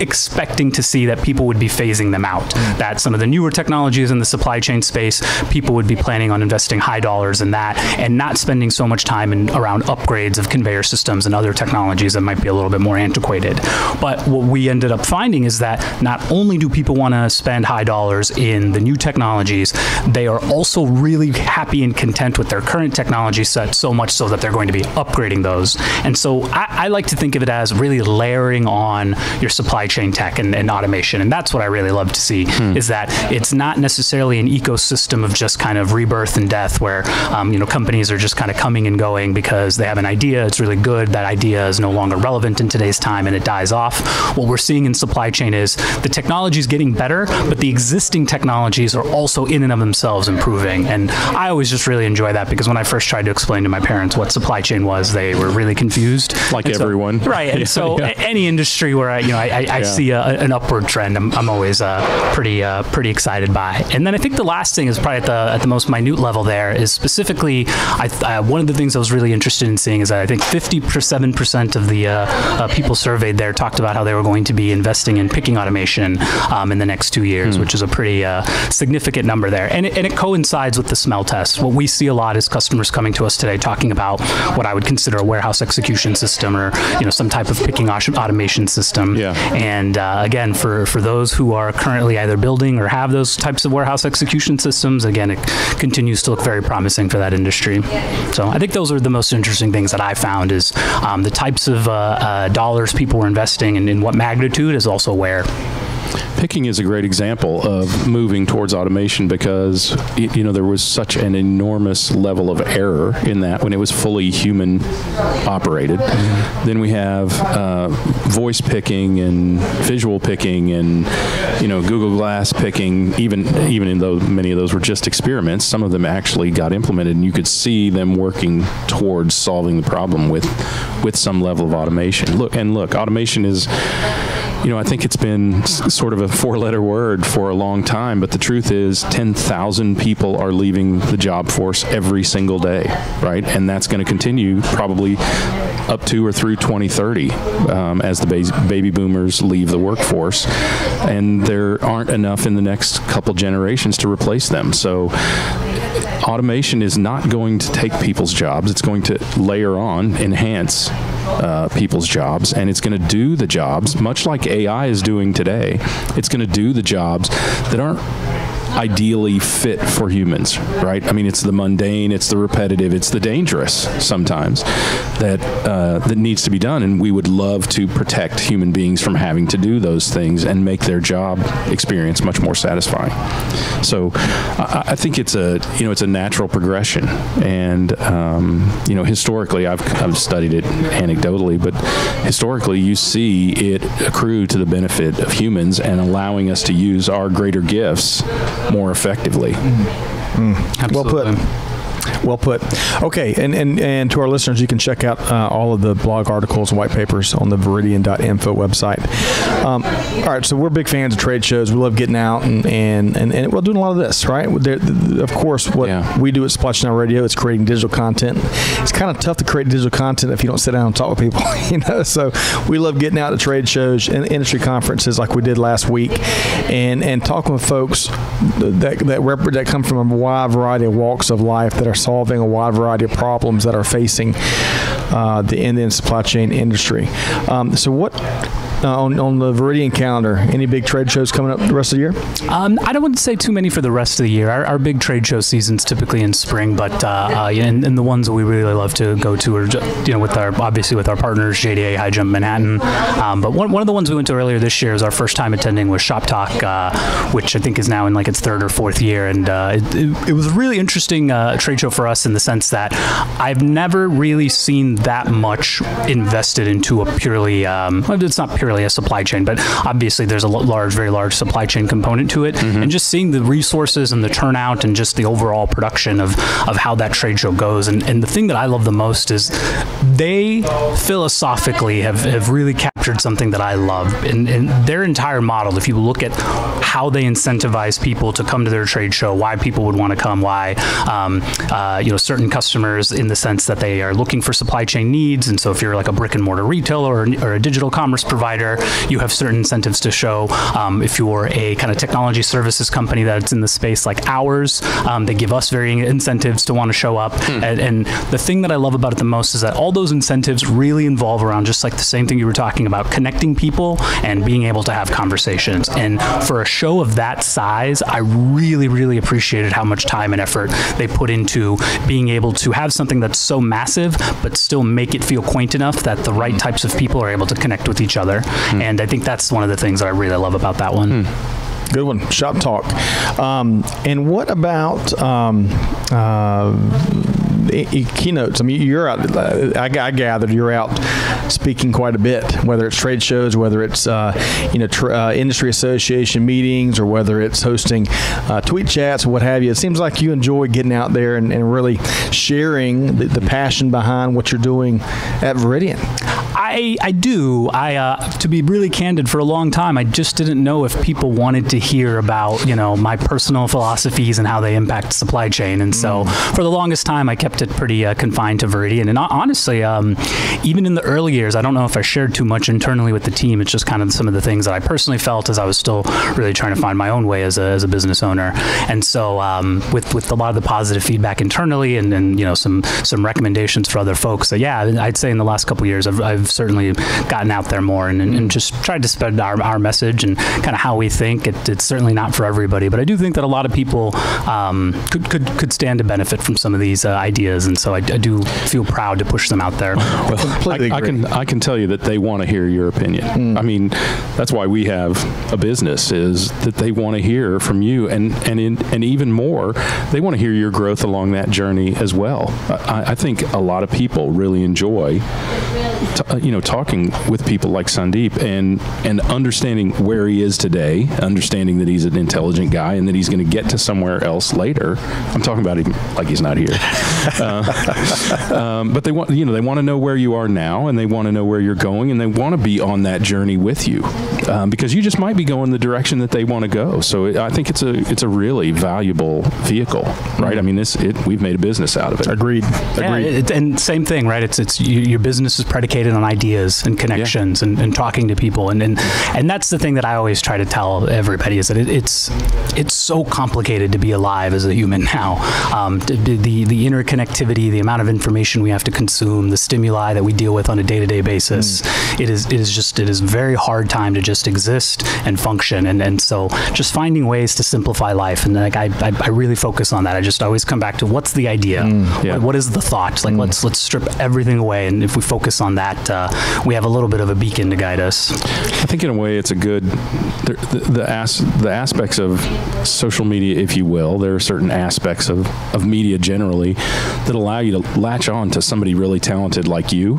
expecting to see that people would be phasing them out. That some of the newer technologies in the supply chain space, people would be planning on investing high dollars in that and not spending so much time in around upgrades of conveyor systems and other technologies that might be a little bit more antiquated. But what we ended up finding is that not only do people want to spend high dollars in the new technologies, they are also really happy and content with their current technology set so much so that they're going to be upgrading those. And so I, I like to think of it as really layering on your supply chain tech and, and automation. And that's what I really love to see is that it's not necessarily an ecosystem of just kind of rebirth and death where um, you know companies are just kind of coming and going because they have an idea, it's really good, that idea is no longer relevant in today's time and it dies off. What we're seeing in supply chain is the technology is getting better, but the existing technologies are also in and of themselves improving. And I always just really enjoy that because when I first tried to explain to my parents what supply chain was, they were really confused. Like And so- everyone. right? And [LAUGHS] Yeah, so yeah. any industry where I, you know, I, I, I Yeah. see a, an upward trend, I'm, I'm always uh, pretty uh, pretty excited by. And then I think the last thing is probably at the at the most minute level. There is specifically, I, uh, one of the things I was really interested in seeing is that I think 57 percent of the uh, uh, people surveyed there talked about how they were going to be investing in picking automation um, in the next two years, which is a pretty uh, significant number there. And it, and it coincides with the smell test. What we see a lot is customers coming to us today talking about what I would consider a warehouse execution system or you know some type of picking automation system. Yeah. And uh, again, for for those who are currently either building or have those types of warehouse execution systems, again, it continues to look very promising for that industry. So I think those are the most interesting things that I found is um, the types of uh, uh, dollars people were investing and in what magnitude is also where. Picking is a great example of moving towards automation because you know there was such an enormous level of error in that when it was fully human operated. Then we have uh, voice picking and visual picking and you know Google Glass picking. Even even though many of those were just experiments, some of them actually got implemented, and you could see them working towards solving the problem with with some level of automation. Look and look, automation is you know, I think it's been sort of a four letter word for a long time, but the truth is 10,000 people are leaving the job force every single day, right? And that's going to continue probably up to or through 2030 um, as the ba- baby boomers leave the workforce. And there aren't enough in the next couple generations to replace them. So, automation is not going to take people's jobs. It's going to layer on, enhance uh, people's jobs, and it's going to do the jobs, much like AI is doing today. It's going to do the jobs that aren't ideally fit for humans, right? I mean, it's the mundane, it's the repetitive, it's the dangerous sometimes that uh, that needs to be done, and we would love to protect human beings from having to do those things and make their job experience much more satisfying. So, I, I think it's a you know it's a natural progression, and um, you know historically I've I've studied it anecdotally, but historically you see it accrue to the benefit of humans and allowing us to use our greater gifts more effectively. Mm. Mm. Well put. Well put. Okay, and, and, and to our listeners, you can check out uh, all of the blog articles and white papers on the Veridian.info website. Um, all right, so we're big fans of trade shows. We love getting out and and, and, and we're doing a lot of this, right? There, th- of course, what Yeah. we do at Splash Now Radio is creating digital content. It's kind of tough to create digital content if you don't sit down and talk with people, [LAUGHS] you know. So we love getting out to trade shows and industry conferences like we did last week, and and talking with folks that that rep- that come from a wide variety of walks of life that are solving a wide variety of problems that are facing uh, the end-to-end supply chain industry. Um, so what? Uh, on, on the Veridian calendar, any big trade shows coming up the rest of the year? Um, I don't want to say too many for the rest of the year. Our, our big trade show season's typically in spring, but uh, uh, and, and the ones that we really love to go to are, you know, with our obviously with our partners, JDA, HighJump, Manhattan. Um, but one, one of the ones we went to earlier this year is our first time attending was Shop Talk, uh, which I think is now in like its third or fourth year, and uh, it, it, it was a really interesting uh, trade show for us in the sense that I've never really seen that much invested into a purely, um, it's not purely purely a supply chain, but obviously there's a large, very large supply chain component to it. Mm-hmm. And just seeing the resources and the turnout and just the overall production of, of how that trade show goes. And, and the thing that I love the most is they philosophically have, have really captured something that I love. And, and their entire model, if you look at how they incentivize people to come to their trade show, why people would want to come, why um, uh, you know certain customers in the sense that they are looking for supply chain needs, and so if you're like a brick and mortar retailer or, or a digital commerce provider, you have certain incentives to show. Um, if you're a kind of technology services company that's in the space like ours, um, they give us varying incentives to want to show up. Hmm. And, and the thing that I love about it the most is that all those incentives really involve around just like the same thing you were talking about, connecting people and being able to have conversations. And for a show of that size, I really, really appreciated how much time and effort they put into being able to have something that's so massive, but still make it feel quaint enough that the right types of people are able to connect with each other. Mm. And I think that's one of the things that I really love about that one. Mm. Good one. Shop talk. Um, and what about um, uh, keynotes. I mean, you're out. I, I gathered you're out speaking quite a bit, whether it's trade shows, whether it's uh, you know tr- uh, industry association meetings, or whether it's hosting uh, tweet chats or what have you. It seems like you enjoy getting out there and, and really sharing the, the, passion behind what you're doing at Veridian. I, I do. I uh, to be really candid, for a long time, I just didn't know if people wanted to hear about you know my personal philosophies and how they impact supply chain. And so, mm. for the longest time, I kept it pretty uh, confined to Veridian. And honestly, um, even in the early years, I don't know if I shared too much internally with the team. It's just kind of some of the things that I personally felt as I was still really trying to find my own way as a, as a business owner. And so, um, with with a lot of the positive feedback internally, and, and you know some some recommendations for other folks. So yeah, I'd say in the last couple years, I've, I've certainly gotten out there more and, and just tried to spread our, our message and kind of how we think. It, it's certainly not for everybody, but I do think that a lot of people um, could, could, could stand to benefit from some of these uh, ideas, and so I, I, do feel proud to push them out there. Well, I, I, can I can tell you that they want to hear your opinion. Mm. I mean, that's why we have a business is that they want to hear from you, and and in, and even more, they want to hear your growth along that journey as well. I, I think a lot of people really enjoy t- you know, talking with people like Sandeep and and understanding where he is today, understanding that he's an intelligent guy and that he's going to get to somewhere else later. I'm talking about him like he's not here, [LAUGHS] uh, um, but they want you know they want to know where you are now and they want to know where you're going and they want to be on that journey with you um, because you just might be going the direction that they want to go. So it, I think it's a it's a really valuable vehicle, right? I mean, this it, we've made a business out of it. Agreed. Agreed. Yeah, it, and same thing, right? It's it's you, your business is predicated on ideas and connections yeah. and, and, talking to people, and, and and that's the thing that I always try to tell everybody is that it, it's it's so complicated to be alive as a human now. Um, the, the the interconnectivity, the amount of information we have to consume, the stimuli that we deal with on a day to day basis. Mm. It is it is just it is very hard time to just just exist and function. And, and so just finding ways to simplify life. And like I, I, I really focus on that. I just always come back to what's the idea? Mm, yeah. what, what is the thought? Like mm. let's let's strip everything away. And if we focus on that, uh, we have a little bit of a beacon to guide us. I think in a way it's a good the the, the, as, the aspects of social media, if you will. There are certain aspects of, of media generally that allow you to latch on to somebody really talented like you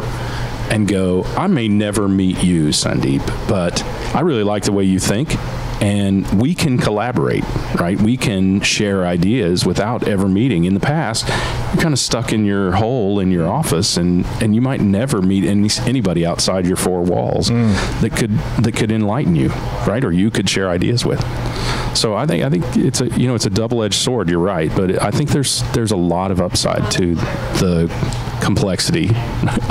and go, I may never meet you, Sandeep, but I really like the way you think. And we can collaborate, right? We can share ideas without ever meeting. In the past, you're kind of stuck in your hole in your office, and, and you might never meet any, anybody outside your four walls mm. that could that could enlighten you, right? Or you could share ideas with. So I think I think it's a you know it's a double edged sword. You're right, but I think there's there's a lot of upside to the complexity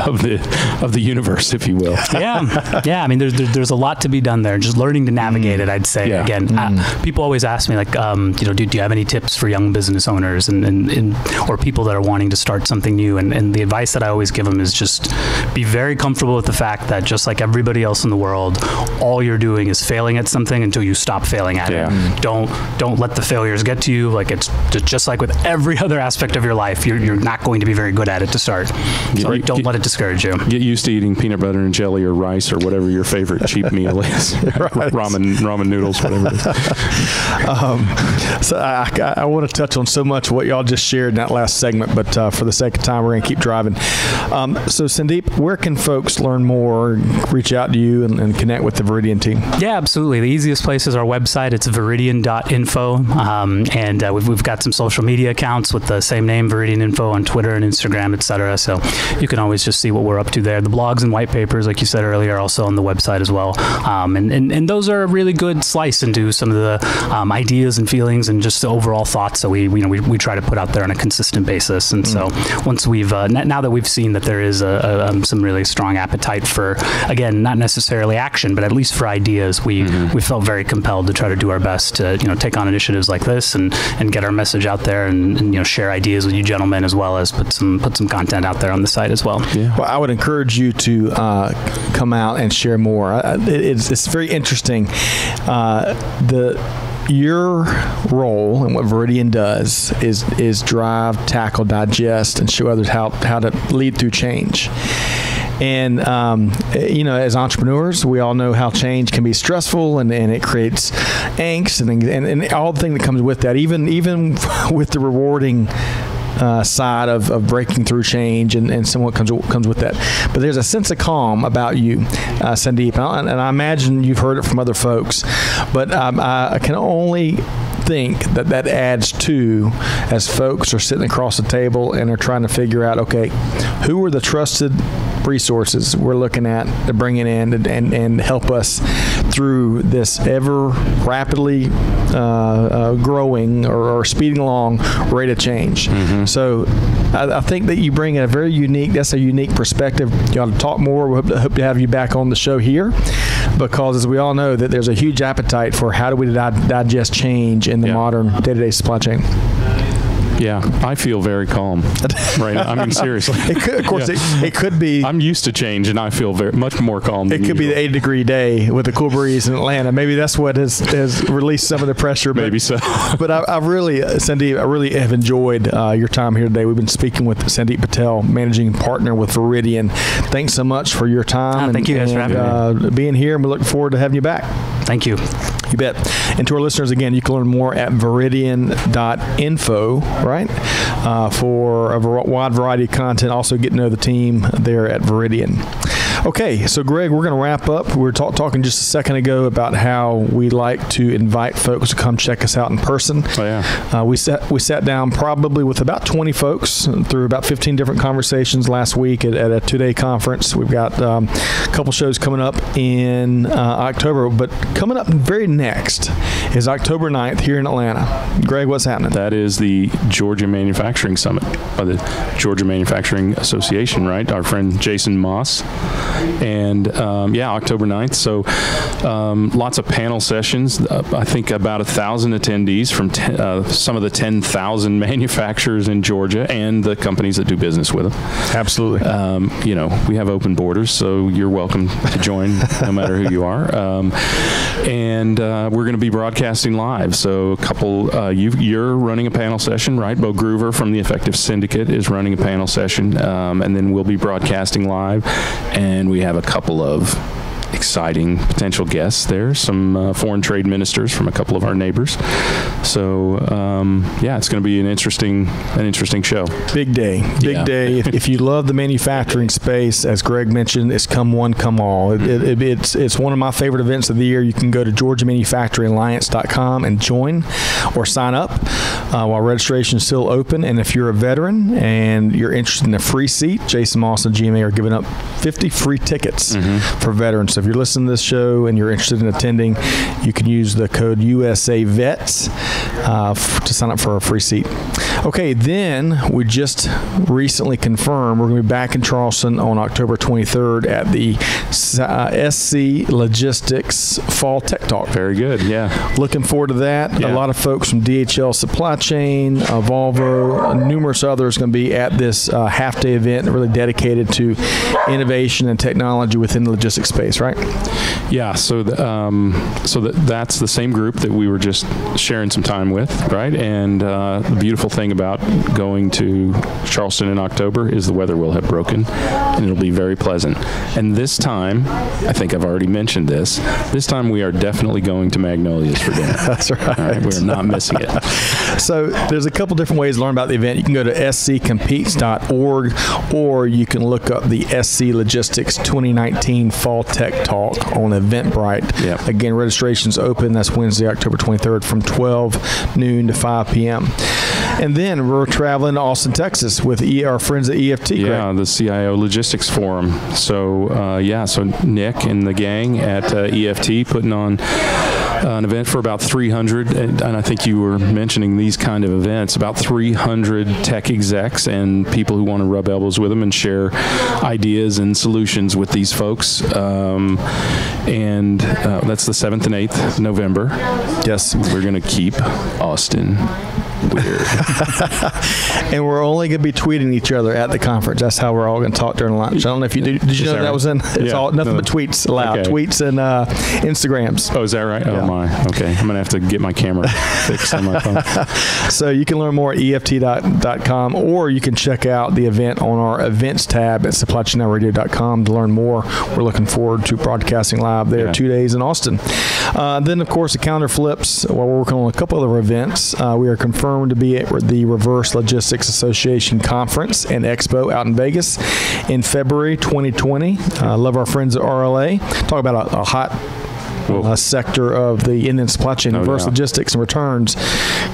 of the of the universe, if you will. yeah, yeah. I mean, there's there's a lot to be done there. Just learning to navigate mm. it. I'd say yeah. again. Mm. Uh, people always ask me like, um, you know, do, do, you have any tips for young business owners and, and, and, or people that are wanting to start something new? And, and the advice that I always give them is just be very comfortable with the fact that just like everybody else in the world, all you're doing is failing at something until you stop failing at yeah. it. Mm. Don't don't let the failures get to you. Like it's just like with every [LAUGHS] other aspect of your life, you're, you're not going to be very good at it to start. Hard. So Get- don't get- let it discourage you. Get used to eating peanut butter and jelly or rice or whatever your favorite cheap [LAUGHS] meal is. [LAUGHS] Ramen, ramen noodles, whatever. It is. [LAUGHS] So I, I, I want to touch on so much what y'all just shared in that last segment, but uh, for the sake of time, we're going to keep driving. Um, so Sandeep, where can folks learn more, reach out to you, and, and connect with the Veridian team? Yeah, absolutely. The easiest place is our website. It's veridian.info. Um, and uh, we've, we've got some social media accounts with the same name, Veridian Info, on Twitter and Instagram, et cetera. So you can always just see what we're up to there. The blogs and white papers, like you said earlier, are also on the website as well. Um, and, and, and those are a really good slice into some of the um, ideas and feelings and just the overall thoughts that we, you know, we, we try to put out there on a consistent basis. And so once we've, uh, now that we've seen that there is a, a, um, some really strong appetite for, again, not necessarily action, but at least for ideas, we, we felt very compelled to try to do our best to, you know, take on initiatives like this and, and get our message out there and, and, you know, share ideas with you gentlemen as well as put some, put some content out there on the site as well. Well, I would encourage you to uh, come out and share more. I- I- it- It's, it's very interesting. Uh, the your role and what Veridian does is is drive, tackle, digest, and show others how how to lead through change. And um, you know, as entrepreneurs, we all know how change can be stressful, and, and it creates angst and, and and all the thing that comes with that. Even even [LAUGHS] with the rewarding uh, side of, of breaking through change and, and somewhat comes comes with that. But there's a sense of calm about you, uh, Sandeep, and I, and I imagine you've heard it from other folks. But um, I, can only think that that adds to as folks are sitting across the table and are trying to figure out, okay, who are the trusted resources we're looking at to bring it in and, and, and help us through this ever rapidly uh, uh, growing or, or speeding along rate of change. So I, I think that you bring in a very unique, that's a unique perspective. You ought to talk more. We hope to, hope to have you back on the show here because as we all know that there's a huge appetite for how do we di- digest change in the Yeah. modern day-to-day supply chain. Yeah, I feel very calm right now. I mean, seriously. [LAUGHS] It could, of course, it, it could be. I'm used to change, and I feel very much more calm. It than could be the 80 degree day with a cool breeze in Atlanta. Maybe that's what has, has released some of the pressure. But, Maybe so. [LAUGHS] but I, I really, uh, Sandeep, I really have enjoyed uh, your time here today. We've been speaking with Sandeep Patel, managing partner with Veridian. Thanks so much for your time. Ah, thank you guys for and, having uh, being here. And we look forward to having you back. Thank you. You bet. And to our listeners, again, you can learn more at veridian.info, right? Uh, for a wide variety of content. Also, get to know the team there at Veridian. Okay, so Greg, we're going to wrap up. We were talk- talking just a second ago about how we like to invite folks to come check us out in person. Oh, yeah. Uh, we sat we sat down probably with about 20 folks through about 15 different conversations last week at, at a two-day conference. We've got um, a couple shows coming up in uh, October, but coming up very next is October 9th here in Atlanta. Greg, what's happening? That is the Georgia Manufacturing Summit by the Georgia Manufacturing Association, right? Our friend Jason Moss. And um, yeah, October 9th. So um, lots of panel sessions. Uh, I think about a thousand attendees from te- uh, some of the 10,000 [LAUGHS] manufacturers in Georgia and the companies that do business with them. Absolutely. Um, you know, we have open borders, so you're welcome to join no matter who you are. Um, and uh, we're going to be broadcasting live. So, a couple, uh, you, you're running a panel session, right? Bo Groover from the Effective Syndicate is running a panel session, um, and then we'll be broadcasting live. And we have a couple of exciting potential guests there, some uh, foreign trade ministers from a couple of our neighbors. So, um, yeah, it's going to be an interesting, an interesting show. Big day. Big Yeah. day. If, if you love the manufacturing space, as Greg mentioned, it's come one, come all. It, it, it's, it's one of my favorite events of the year. You can go to georgiamanufacturingalliance.com and join or sign up uh, while registration is still open. And if you're a veteran and you're interested in a free seat, Jason Moss and GMA are giving up 50 free tickets for veterans. So you're listening to this show and you're interested in attending, you can use the code USA Vets uh, f- to sign up for a free seat. Okay, then we just recently confirmed we're going to be back in Charleston on October 23rd at the uh, SC Logistics Fall Tech Talk. Very good. Yeah. Looking forward to that. A lot of folks from DHL Supply Chain, uh, Volvo, numerous others going to be at this uh, half day event really dedicated to innovation and technology within the logistics space, right? Yeah, so the, um, so that that's the same group that we were just sharing some time with, right? And uh, the beautiful thing about going to Charleston in October is the weather will have broken, and it'll be very pleasant. And this time, I think I've already mentioned this. This time we are definitely going to Magnolias for dinner. [LAUGHS] That's right. Right, we're not missing it. [LAUGHS] So there's a couple different ways to learn about the event. You can go to sccompetes.org or you can look up the SC Logistics 2019 Fall Tech Talk on Eventbrite. Yep. Again, registration's open. That's Wednesday, October 23rd from 12 noon to 5 p.m. And then we're traveling to Austin, Texas with e- our friends at EFT. Yeah, the CIO Logistics Forum. So uh, yeah, so Nick and the gang at uh, EFT putting on an event for about 300, and, and I think you were mentioning these kind of events, about 300 tech execs and people who want to rub elbows with them and share ideas and solutions with these folks. Um, and uh, that's the 7th and 8th November. Yes. We're going to keep Austin weird. [LAUGHS] And we're only going to be tweeting each other at the conference. That's how we're all going to talk during lunch. I don't know if you did. Did you Is know that right? was in? It's Yeah. all nothing No. but tweets allowed. Okay. Tweets and uh, Instagrams. oh, is that right? Yeah. Oh, my. Okay. I'm going to have to get my camera fixed on my phone. [LAUGHS] So you can learn more at EFT.com or you can check out the event on our events tab at supplychainradio.com to learn more. We're looking forward to broadcasting live there Yeah. two days in Austin. Uh, then, of course, the calendar flips. While we're working on a couple other events, uh, we are confirmed to be at the Reverse Logistics Association Conference and Expo out in Vegas in February 2020. Uh, love our friends at RLA. Talk about a, a hot. Uh, sector of the Indian supply chain, No reverse doubt. logistics and returns.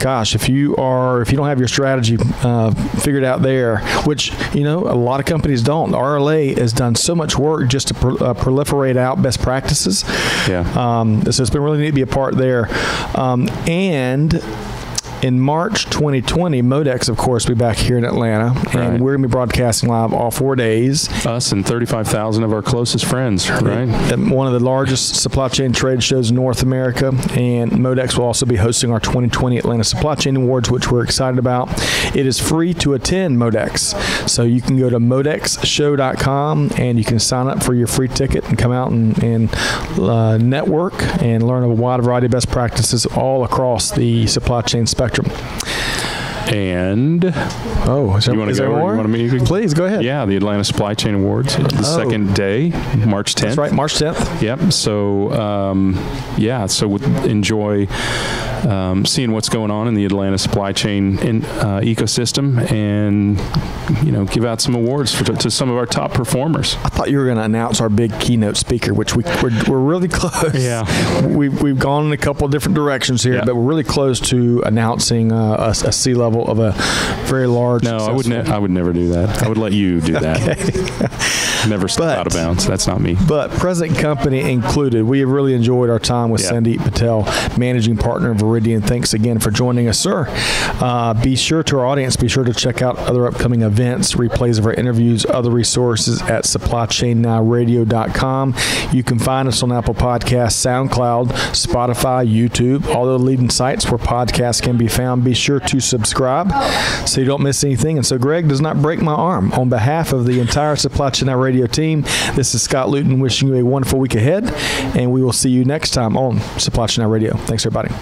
Gosh, if you are if you don't have your strategy uh, figured out there, which you know a lot of companies don't. The RLA has done so much work just to pro- uh, proliferate out best practices. Yeah. Um, so it's been really neat to be a part there, um, and. In March 2020, Modex, of course, will be back here in Atlanta, Right. and we're going to be broadcasting live all four days. Us and 35,000 of our closest friends, right? at one of the largest supply chain trade shows in North America. And Modex will also be hosting our 2020 Atlanta Supply Chain Awards, which we're excited about. It is free to attend Modex. So you can go to modexshow.com and you can sign up for your free ticket and come out and, and uh, network and learn a wide variety of best practices all across the supply chain spectrum. And Oh, is there, You wanna is go or you more? want to- Please go ahead. yeah, the Atlanta Supply Chain Awards, the Oh. second day, March 10th. That's right, March 10th. Yep. So, um, yeah. So enjoy um, seeing what's going on in the Atlanta supply chain in, uh, ecosystem, and you know, give out some awards for, to some of our top performers. I thought you were going to announce our big keynote speaker, which we, we're, we're really [LAUGHS] close. Yeah. We've, we've gone in a couple of different directions here, Yeah. but we're really close to announcing uh, a, a C level of a very large. No, I would. Ne- I would never do that. I would let you do that. [LAUGHS] never step But- out of bounds. That's not me. But present company included, we have really enjoyed our time with Yeah. Sandeep Patel, managing partner of Veridian. Thanks again for joining us, sir. Uh, be sure to our audience, be sure to check out other upcoming events, replays of our interviews, other resources at supplychainnowradio.com. You can find us on Apple Podcasts, SoundCloud, Spotify, YouTube, all the leading sites where podcasts can be found. Be sure to subscribe so you don't miss anything. And so Greg does not break my arm. On behalf of the entire Supply Chain Now Radio team, this is Scott Luton wishing you a wonderful week ahead, and we will see you next time on Supply Chain Now Radio. Thanks, everybody.